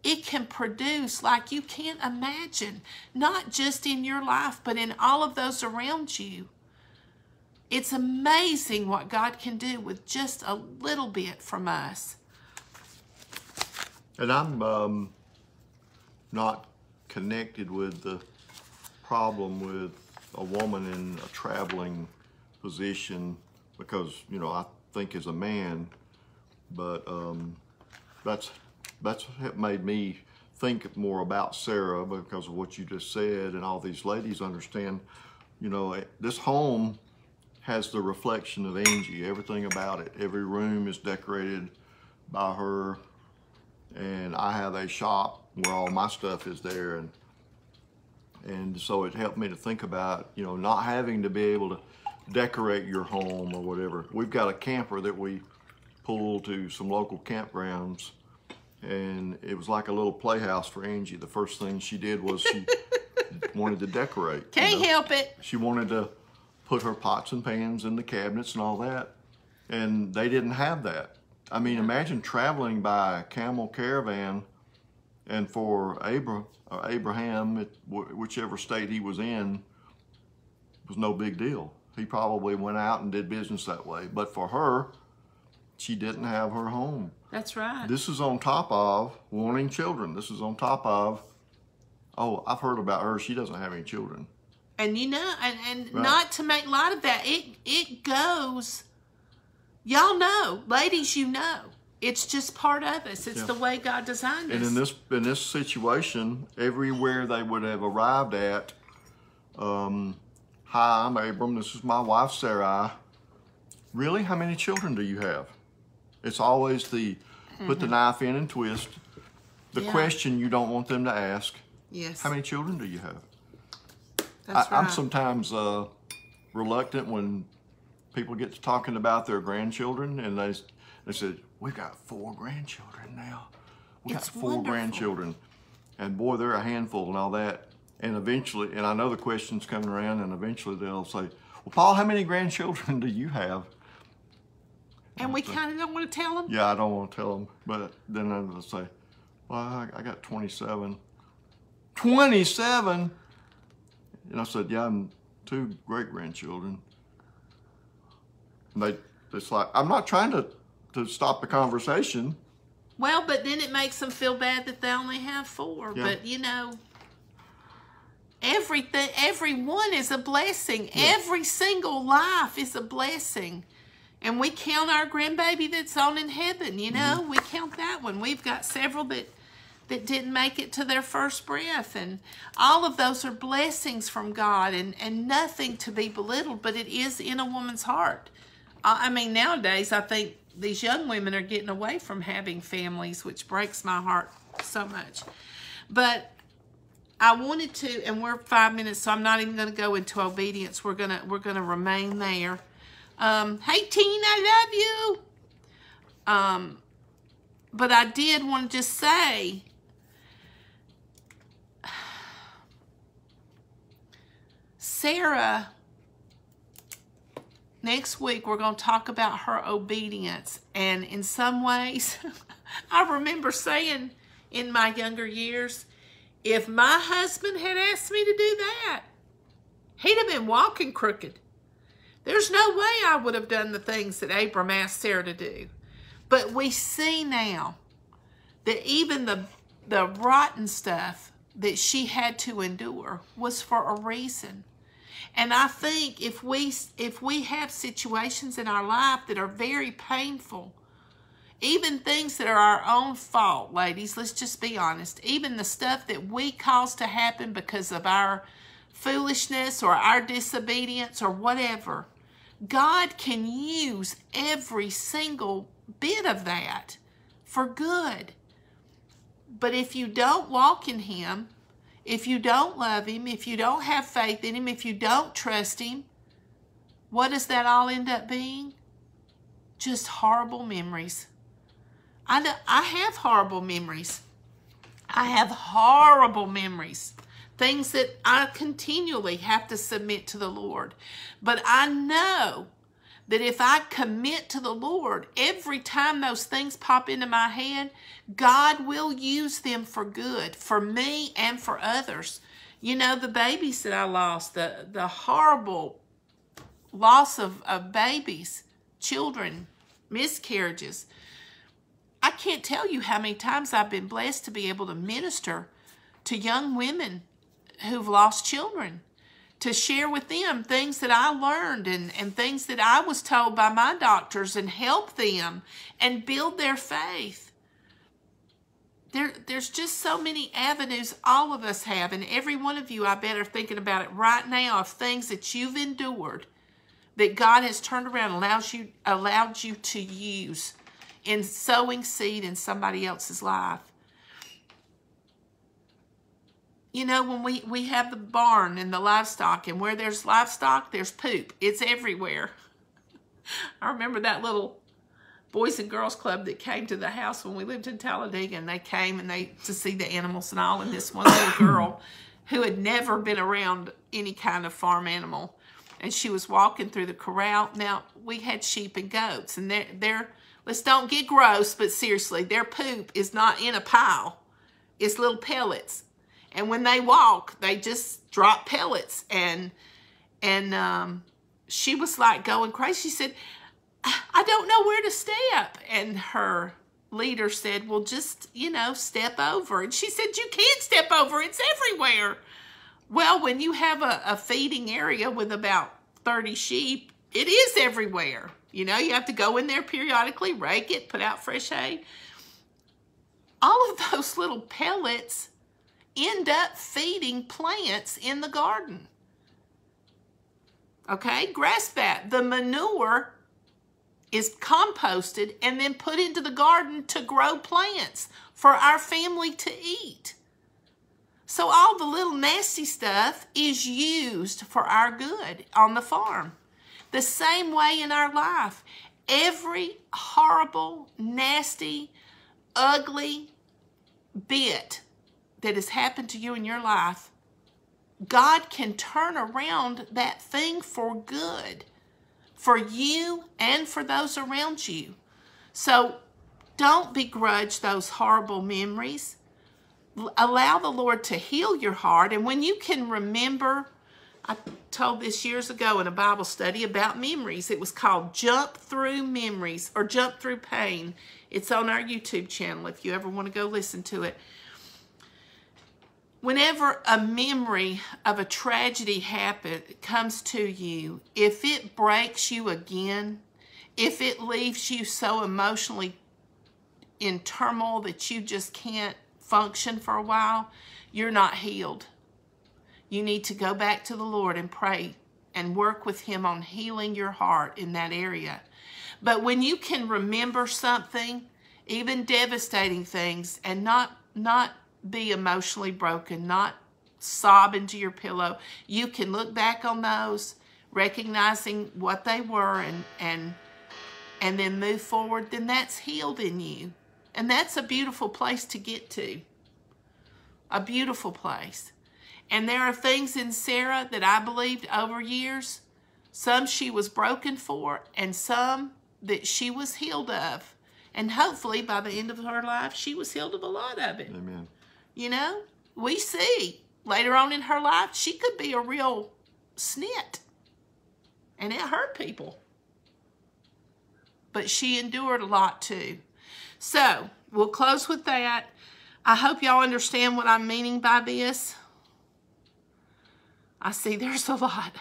it can produce like you can't imagine, not just in your life, but in all of those around you. It's amazing what God can do with just a little bit from us. And I'm um, not connected with the problem with a woman in a traveling position because, you know, I think as a man, but um, that's that's made me think more about Sarah because of what you just said, and all these ladies understand. You know, this home has the reflection of Angie. Everything about it. Every room is decorated by her, and I have a shop where all my stuff is there, and and so it helped me to think about you know not having to be able to decorate your home or whatever. We've got a camper that we pull to some local campgrounds and it was like a little playhouse for Angie. The first thing she did was she wanted to decorate. Can't you know? help it. She wanted to put her pots and pans in the cabinets and all that, and they didn't have that. I mean, imagine traveling by camel caravan, and for Abra, uh, Abraham, it, whichever state he was in, was no big deal. He probably went out and did business that way. But for her, she didn't have her home. That's right. This is on top of wanting children. This is on top of, oh, I've heard about her. She doesn't have any children. And you know, and, and right. not to make light of that, it it goes. Y'all know, ladies, you know, it's just part of us. It's yeah. the way God designed and us. And in this in this situation, everywhere they would have arrived at, um, hi, I'm Abram. This is my wife Sarah. Really, how many children do you have? It's always the put the mm-hmm. knife in and twist. The yeah. question you don't want them to ask. Yes. How many children do you have? That's I, right. I'm sometimes uh, reluctant when people get to talking about their grandchildren and they they said we've got four grandchildren now. We got four wonderful. grandchildren, and boy, they're a handful and all that. And eventually, and I know the questions coming around, and eventually they'll say, "Well, Paul, how many grandchildren do you have?" And we kind of don't want to tell them? Yeah, I don't want to tell them. But then they'll say, well, I, I got 27. 27? And I said, yeah, I'm two great-grandchildren. And they, it's like, I'm not trying to, to stop the conversation. Well, but then it makes them feel bad that they only have four. Yeah. But, you know, everything, everyone is a blessing. Yeah. Every single life is a blessing. And we count our grandbaby that's on in heaven, you know, mm-hmm. we count that one. We've got several that that didn't make it to their first breath. And all of those are blessings from God and, and nothing to be belittled, but it is in a woman's heart. I mean, nowadays, I think these young women are getting away from having families, which breaks my heart so much. But I wanted to, and we're five minutes, so I'm not even going to go into obedience. We're gonna we're gonna remain there. Um, hey, Teen, I love you. Um, but I did want to just say, Sarah, next week we're going to talk about her obedience. And in some ways, I remember saying in my younger years, if my husband had asked me to do that, he'd have been walking crooked. There's no way I would have done the things that Abram asked Sarah to do. But we see now that even the, the rotten stuff that she had to endure was for a reason. And I think if we if we have situations in our life that are very painful, even things that are our own fault, ladies, let's just be honest, even the stuff that we cause to happen because of our foolishness or our disobedience or whatever, God can use every single bit of that for good. But if you don't walk in Him, if you don't love Him, if you don't have faith in Him, if you don't trust Him, what does that all end up being? Just horrible memories. I, know, I have horrible memories. I have horrible memories. Things that I continually have to submit to the Lord. But I know that if I commit to the Lord, every time those things pop into my head, God will use them for good, for me and for others. You know, the babies that I lost, the, the horrible loss of, of babies, children, miscarriages. I can't tell you how many times I've been blessed to be able to minister to young women who've lost children to share with them things that I learned and, and things that I was told by my doctors and help them and build their faith. There, there's just so many avenues all of us have, and every one of you, I bet, are thinking about it right now of things that you've endured that God has turned around and allows you, allowed you to use in sowing seed in somebody else's life. You know, when we, we have the barn and the livestock, and where there's livestock, there's poop. It's everywhere. I remember that little Boys and Girls Club that came to the house when we lived in Talladega, and they came and they to see the animals and all, and this one little girl who had never been around any kind of farm animal, and she was walking through the corral. Now, we had sheep and goats, and they're, they're let's don't get gross, but seriously, their poop is not in a pile. It's little pellets and when they walk, they just drop pellets. And and um, she was like going crazy. She said, I don't know where to step. And her leader said, well, just, you know, step over. And she said, you can't step over. It's everywhere. Well, when you have a, a feeding area with about 30 sheep, it is everywhere. You know, you have to go in there periodically, rake it, put out fresh hay. All of those little pellets end up feeding plants in the garden. Okay, grass fat. The manure is composted and then put into the garden to grow plants for our family to eat. So all the little nasty stuff is used for our good on the farm. The same way in our life. Every horrible, nasty, ugly bit that has happened to you in your life, God can turn around that thing for good for you and for those around you. So don't begrudge those horrible memories. Allow the Lord to heal your heart. And when you can remember, I told this years ago in a Bible study about memories. It was called Jump Through Memories or Jump Through Pain. It's on our YouTube channel if you ever want to go listen to it whenever a memory of a tragedy happen comes to you, if it breaks you again, if it leaves you so emotionally in turmoil that you just can't function for a while, you're not healed. You need to go back to the Lord and pray and work with Him on healing your heart in that area. But when you can remember something, even devastating things, and not not be emotionally broken, not sob into your pillow. You can look back on those, recognizing what they were and and and then move forward, then that's healed in you. And that's a beautiful place to get to. A beautiful place. And there are things in Sarah that I believed over years, some she was broken for, and some that she was healed of. And hopefully by the end of her life, she was healed of a lot of it. Amen. You know, we see later on in her life, she could be a real snit. And it hurt people. But she endured a lot too. So, we'll close with that. I hope y'all understand what I'm meaning by this. I see there's a lot.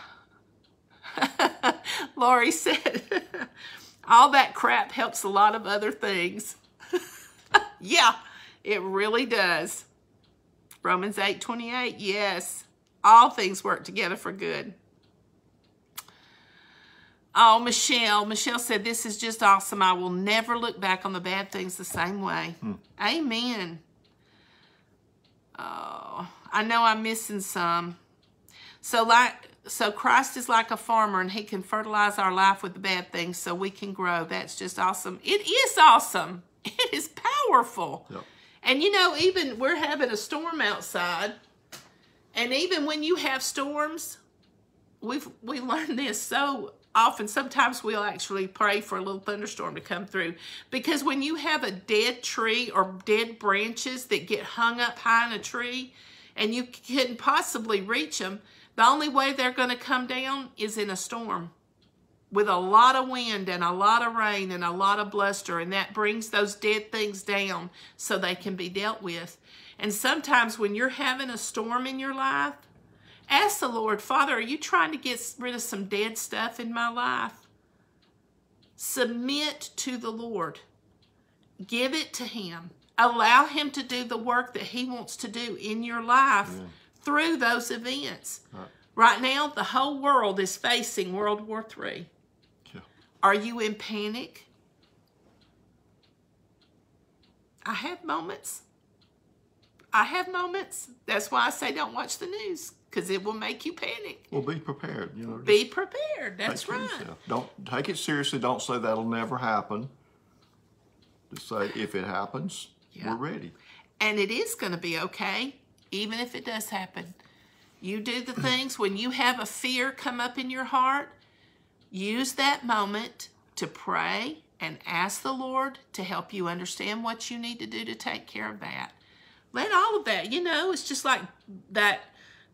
Laurie said, all that crap helps a lot of other things. yeah, it really does. Romans 8 28, yes, all things work together for good. Oh, Michelle. Michelle said, This is just awesome. I will never look back on the bad things the same way. Hmm. Amen. Oh, I know I'm missing some. So like so Christ is like a farmer and he can fertilize our life with the bad things so we can grow. That's just awesome. It is awesome. It is powerful. Yep. And you know, even we're having a storm outside. And even when you have storms, we've we learned this so often. Sometimes we'll actually pray for a little thunderstorm to come through. Because when you have a dead tree or dead branches that get hung up high in a tree and you couldn't possibly reach them, the only way they're going to come down is in a storm with a lot of wind and a lot of rain and a lot of bluster, and that brings those dead things down so they can be dealt with. And sometimes when you're having a storm in your life, ask the Lord, Father, are you trying to get rid of some dead stuff in my life? Submit to the Lord. Give it to Him. Allow Him to do the work that He wants to do in your life through those events. Right. Right now, the whole world is facing World War III. Are you in panic? I have moments. I have moments. That's why I say don't watch the news because it will make you panic. Well, be prepared. You know, Be prepared. That's take care of right. yourself. Don't take it seriously. Don't say that'll never happen. Just say if it happens, Yeah. we're ready. And it is going to be okay, even if it does happen. You do the things when you have a fear come up in your heart, use that moment to pray and ask the Lord to help you understand what you need to do to take care of that. Let all of that, you know, it's just like that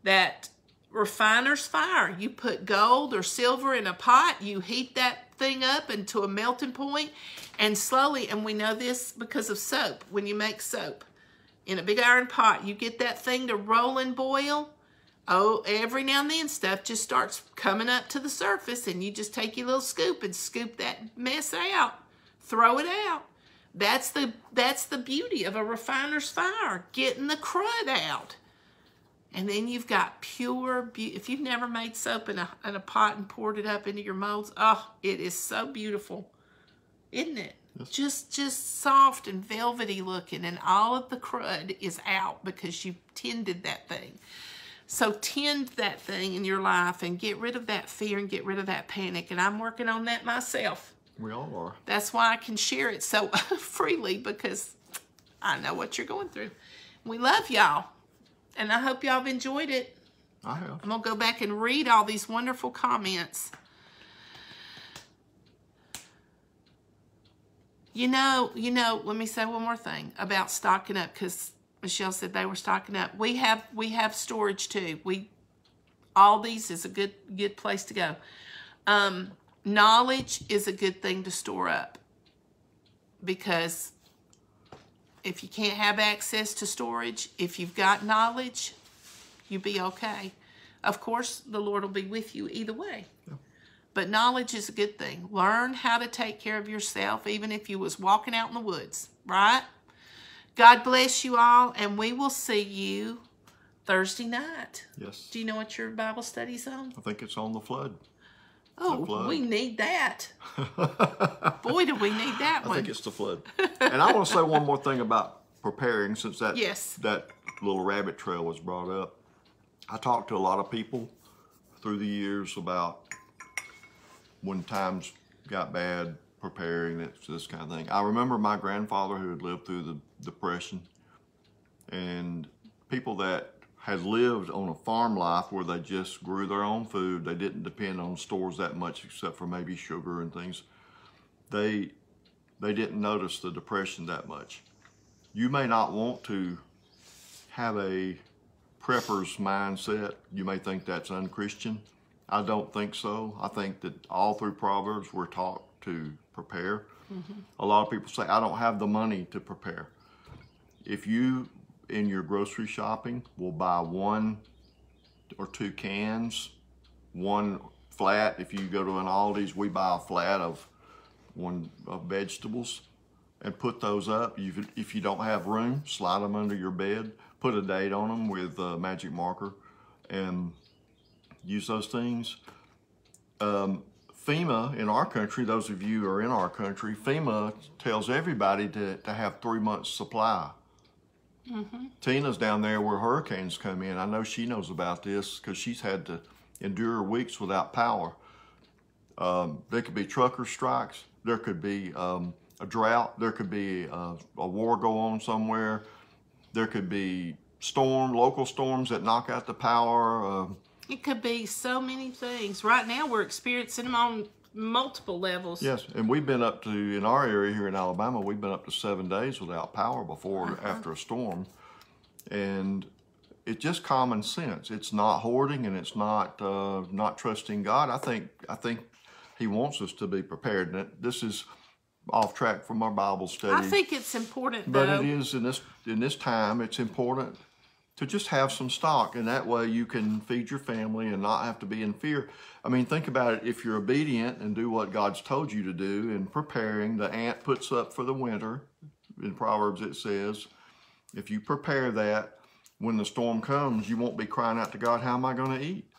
that refiner's fire. You put gold or silver in a pot, you heat that thing up into a melting point, and slowly, and we know this because of soap, when you make soap in a big iron pot, you get that thing to roll and boil. Oh, every now and then stuff just starts coming up to the surface, and you just take your little scoop and scoop that mess out, throw it out. That's the that's the beauty of a refiner's fire, getting the crud out. And then you've got pure beauty. If you've never made soap in a, in a pot and poured it up into your molds, oh, it is so beautiful, isn't it? Just just soft and velvety looking, and all of the crud is out because you tended that thing. So tend that thing in your life and get rid of that fear and get rid of that panic. And I'm working on that myself. We all are. That's why I can share it so freely because I know what you're going through. We love y'all. And I hope y'all have enjoyed it. I have. I'm going to go back and read all these wonderful comments. You know, you know, let me say one more thing about stocking up because Michelle said they were stocking up. We have we have storage too. We all these is a good good place to go. Um, knowledge is a good thing to store up because if you can't have access to storage, if you've got knowledge, you be okay. Of course, the Lord will be with you either way. But knowledge is a good thing. Learn how to take care of yourself, even if you was walking out in the woods, right? God bless you all, and we will see you Thursday night. Yes. Do you know what your Bible study's on? I think it's on the flood. Oh, flood. we need that. Boy, do we need that one. I think it's the flood. and I want to say one more thing about preparing since that Yes. that little rabbit trail was brought up. I talked to a lot of people through the years about when times got bad preparing this, this kind of thing. I remember my grandfather who had lived through the depression and people that had lived on a farm life where they just grew their own food. They didn't depend on stores that much except for maybe sugar and things. They they didn't notice the depression that much. You may not want to have a prepper's mindset. You may think that's unchristian. I don't think so. I think that all through Proverbs we're taught to prepare. Mm-hmm. A lot of people say, I don't have the money to prepare. If you, in your grocery shopping, will buy one or two cans, one flat, if you go to an Aldi's, we buy a flat of one of vegetables and put those up. You, if you don't have room, slide them under your bed, put a date on them with a magic marker, and use those things. Um, FEMA in our country, those of you who are in our country, FEMA tells everybody to, to have three months supply Tina's down there where hurricanes come in. I know she knows about this because she's had to endure weeks without power. Um, there could be trucker strikes. There could be um, a drought. There could be a, a war go on somewhere. There could be storm, local storms that knock out the power. Uh, It could be so many things. Right now, we're experiencing them on multiple levels. yes, and we've been up to in our area here in Alabama. We've been up to seven days without power before Uh-huh. after a storm, and it's just common sense. It's not hoarding and it's not uh, not trusting God. I think I think He wants us to be prepared. And this is off track from our Bible study. I think it's important, But though. it is in this in this time. It's important to just have some stock, and that way you can feed your family and not have to be in fear. I mean, think about it. If you're obedient and do what God's told you to do, in preparing, the ant puts up for the winter. In Proverbs, it says, if you prepare that, when the storm comes, you won't be crying out to God, "How am I going to eat?"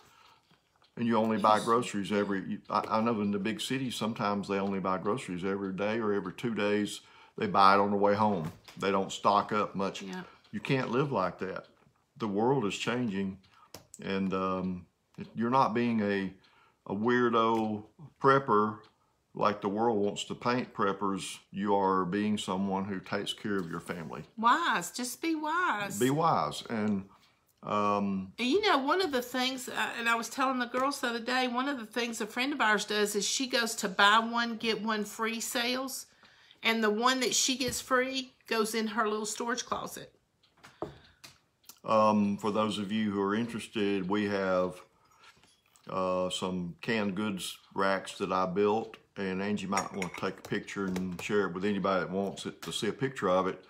And you only buy groceries every. I, I know in the big cities, sometimes they only buy groceries every day or every two days. They buy it on the way home. They don't stock up much. Yeah. You can't live like that. The world is changing, and um, you're not being a a weirdo prepper like the world wants to paint preppers. You are being someone who takes care of your family. wise. Just be wise. Be wise and. Um, And you know, one of the things, uh, and I was telling the girls the other day, one of the things a friend of ours does is she goes to buy one, get one free sales. And the one that she gets free goes in her little storage closet. Um, for those of you who are interested, we have uh, some canned goods racks that I built, and Angie might want to take a picture and share it with anybody that wants it to see a picture of it.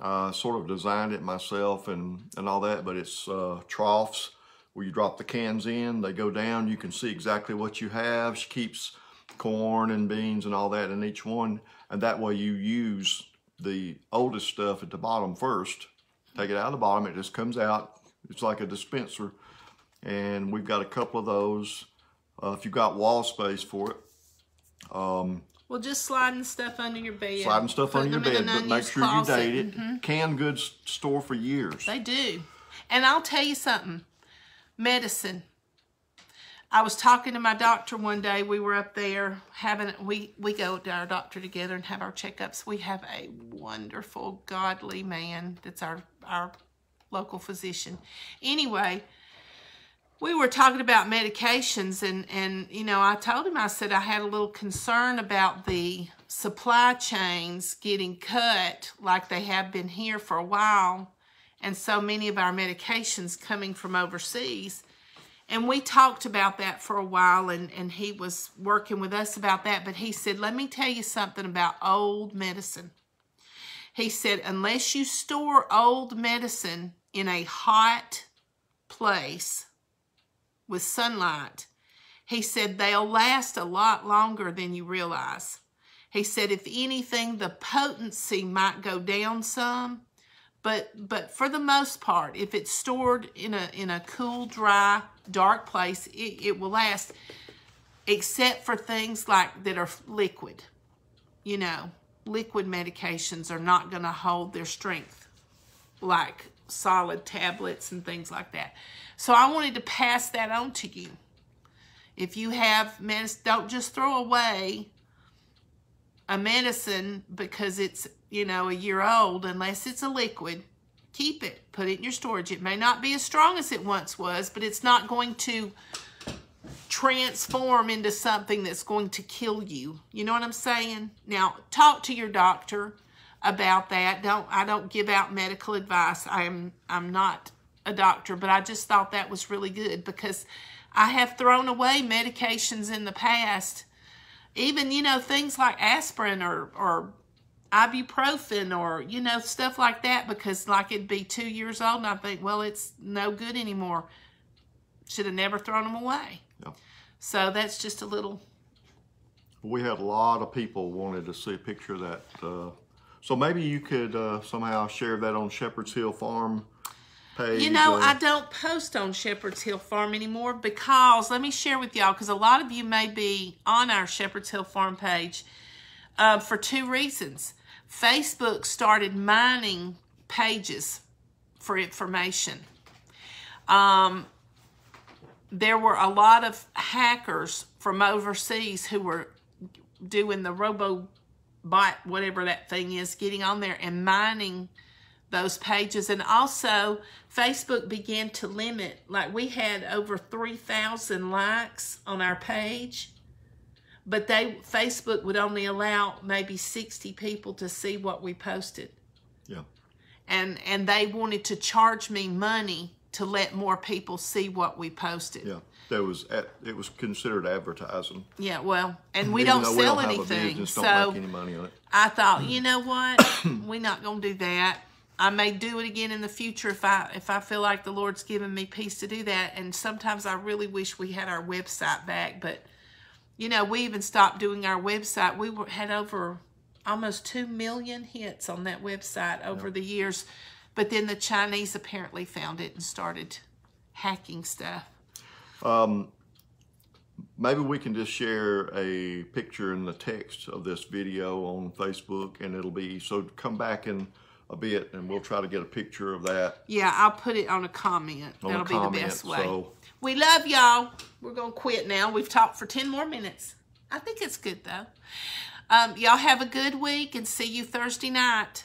I sort of designed it myself and, and all that, but it's uh, troughs where you drop the cans in, they go down, you can see exactly what you have. She keeps corn and beans and all that in each one, and that way you use the oldest stuff at the bottom first. Take it out of the bottom, it just comes out. It's like a dispenser, and we've got a couple of those. Uh, if you've got wall space for it, um, Well, just sliding stuff under your bed. sliding stuff putting under your bed, but make sure you date it. Canned goods store for years. They do. And I'll tell you something medicine. I was talking to my doctor one day. We were up there having we we go to our doctor together and have our checkups. We have a wonderful, godly man that's our our local physician. Anyway, we were talking about medications and and you know, I told him I said I had a little concern about the supply chains getting cut like they have been here for a while and so many of our medications coming from overseas. And we talked about that for a while, and, and he was working with us about that. But he said, Let me tell you something about old medicine. He said, Unless you store old medicine in a hot place with sunlight, he said, they'll last a lot longer than you realize. He said, if anything, the potency might go down some, but but for the most part, if it's stored in a in a cool, dry, dark place, it, it will last. Except for things like that are liquid, you know, liquid medications are not going to hold their strength like solid tablets and things like that. So I wanted to pass that on to you. If you have medicine, don't just throw away a medicine because it's, you know, a year old unless it's a liquid. Keep it, put it in your storage. It may not be as strong as it once was, but it's not going to transform into something that's going to kill you. You know what I'm saying? Now, talk to your doctor about that. Don't I don't give out medical advice. I'm I'm not a doctor, but I just thought that was really good because I have thrown away medications in the past. Even, you know, things like aspirin or or ibuprofen or you know stuff like that because like it'd be two years old and I think well it's no good anymore. Should have never thrown them away. Yeah. So that's just a little We had a lot of people wanted to see a picture of that. Uh, so maybe you could uh, somehow share that on Shepherd's Hill Farm page. You know, uh, I don't post on Shepherd's Hill Farm anymore because let me share with y'all because a lot of you may be on our Shepherd's Hill Farm page uh, for two reasons. Facebook started mining pages for information. Um, there were a lot of hackers from overseas who were doing the robo bot, whatever that thing is, getting on there and mining those pages. And also, Facebook began to limit, like we had over 3,000 likes on our page, but they Facebook would only allow maybe 60 people to see what we posted. Yeah. And and they wanted to charge me money to let more people see what we posted. Yeah. That was at, it was considered advertising. Yeah, well, and we Even don't sell we don't anything. Business, so don't make any money on it. I thought, you know what? We're not gonna do that. I may do it again in the future if I if I feel like the Lord's given me peace to do that. And sometimes I really wish we had our website back, but you know, we even stopped doing our website. We were, had over almost two million hits on that website over the years, but then the Chinese apparently found it and started hacking stuff. Um, maybe we can just share a picture in the text of this video on Facebook, and it'll be so. Come back in a bit, and we'll try to get a picture of that. Yeah, I'll put it on a comment. On That'll be comment, the best way. so- We love y'all. We're gonna quit now. We've talked for ten more minutes. I think it's good though. Um, y'all have a good week and see you Thursday night.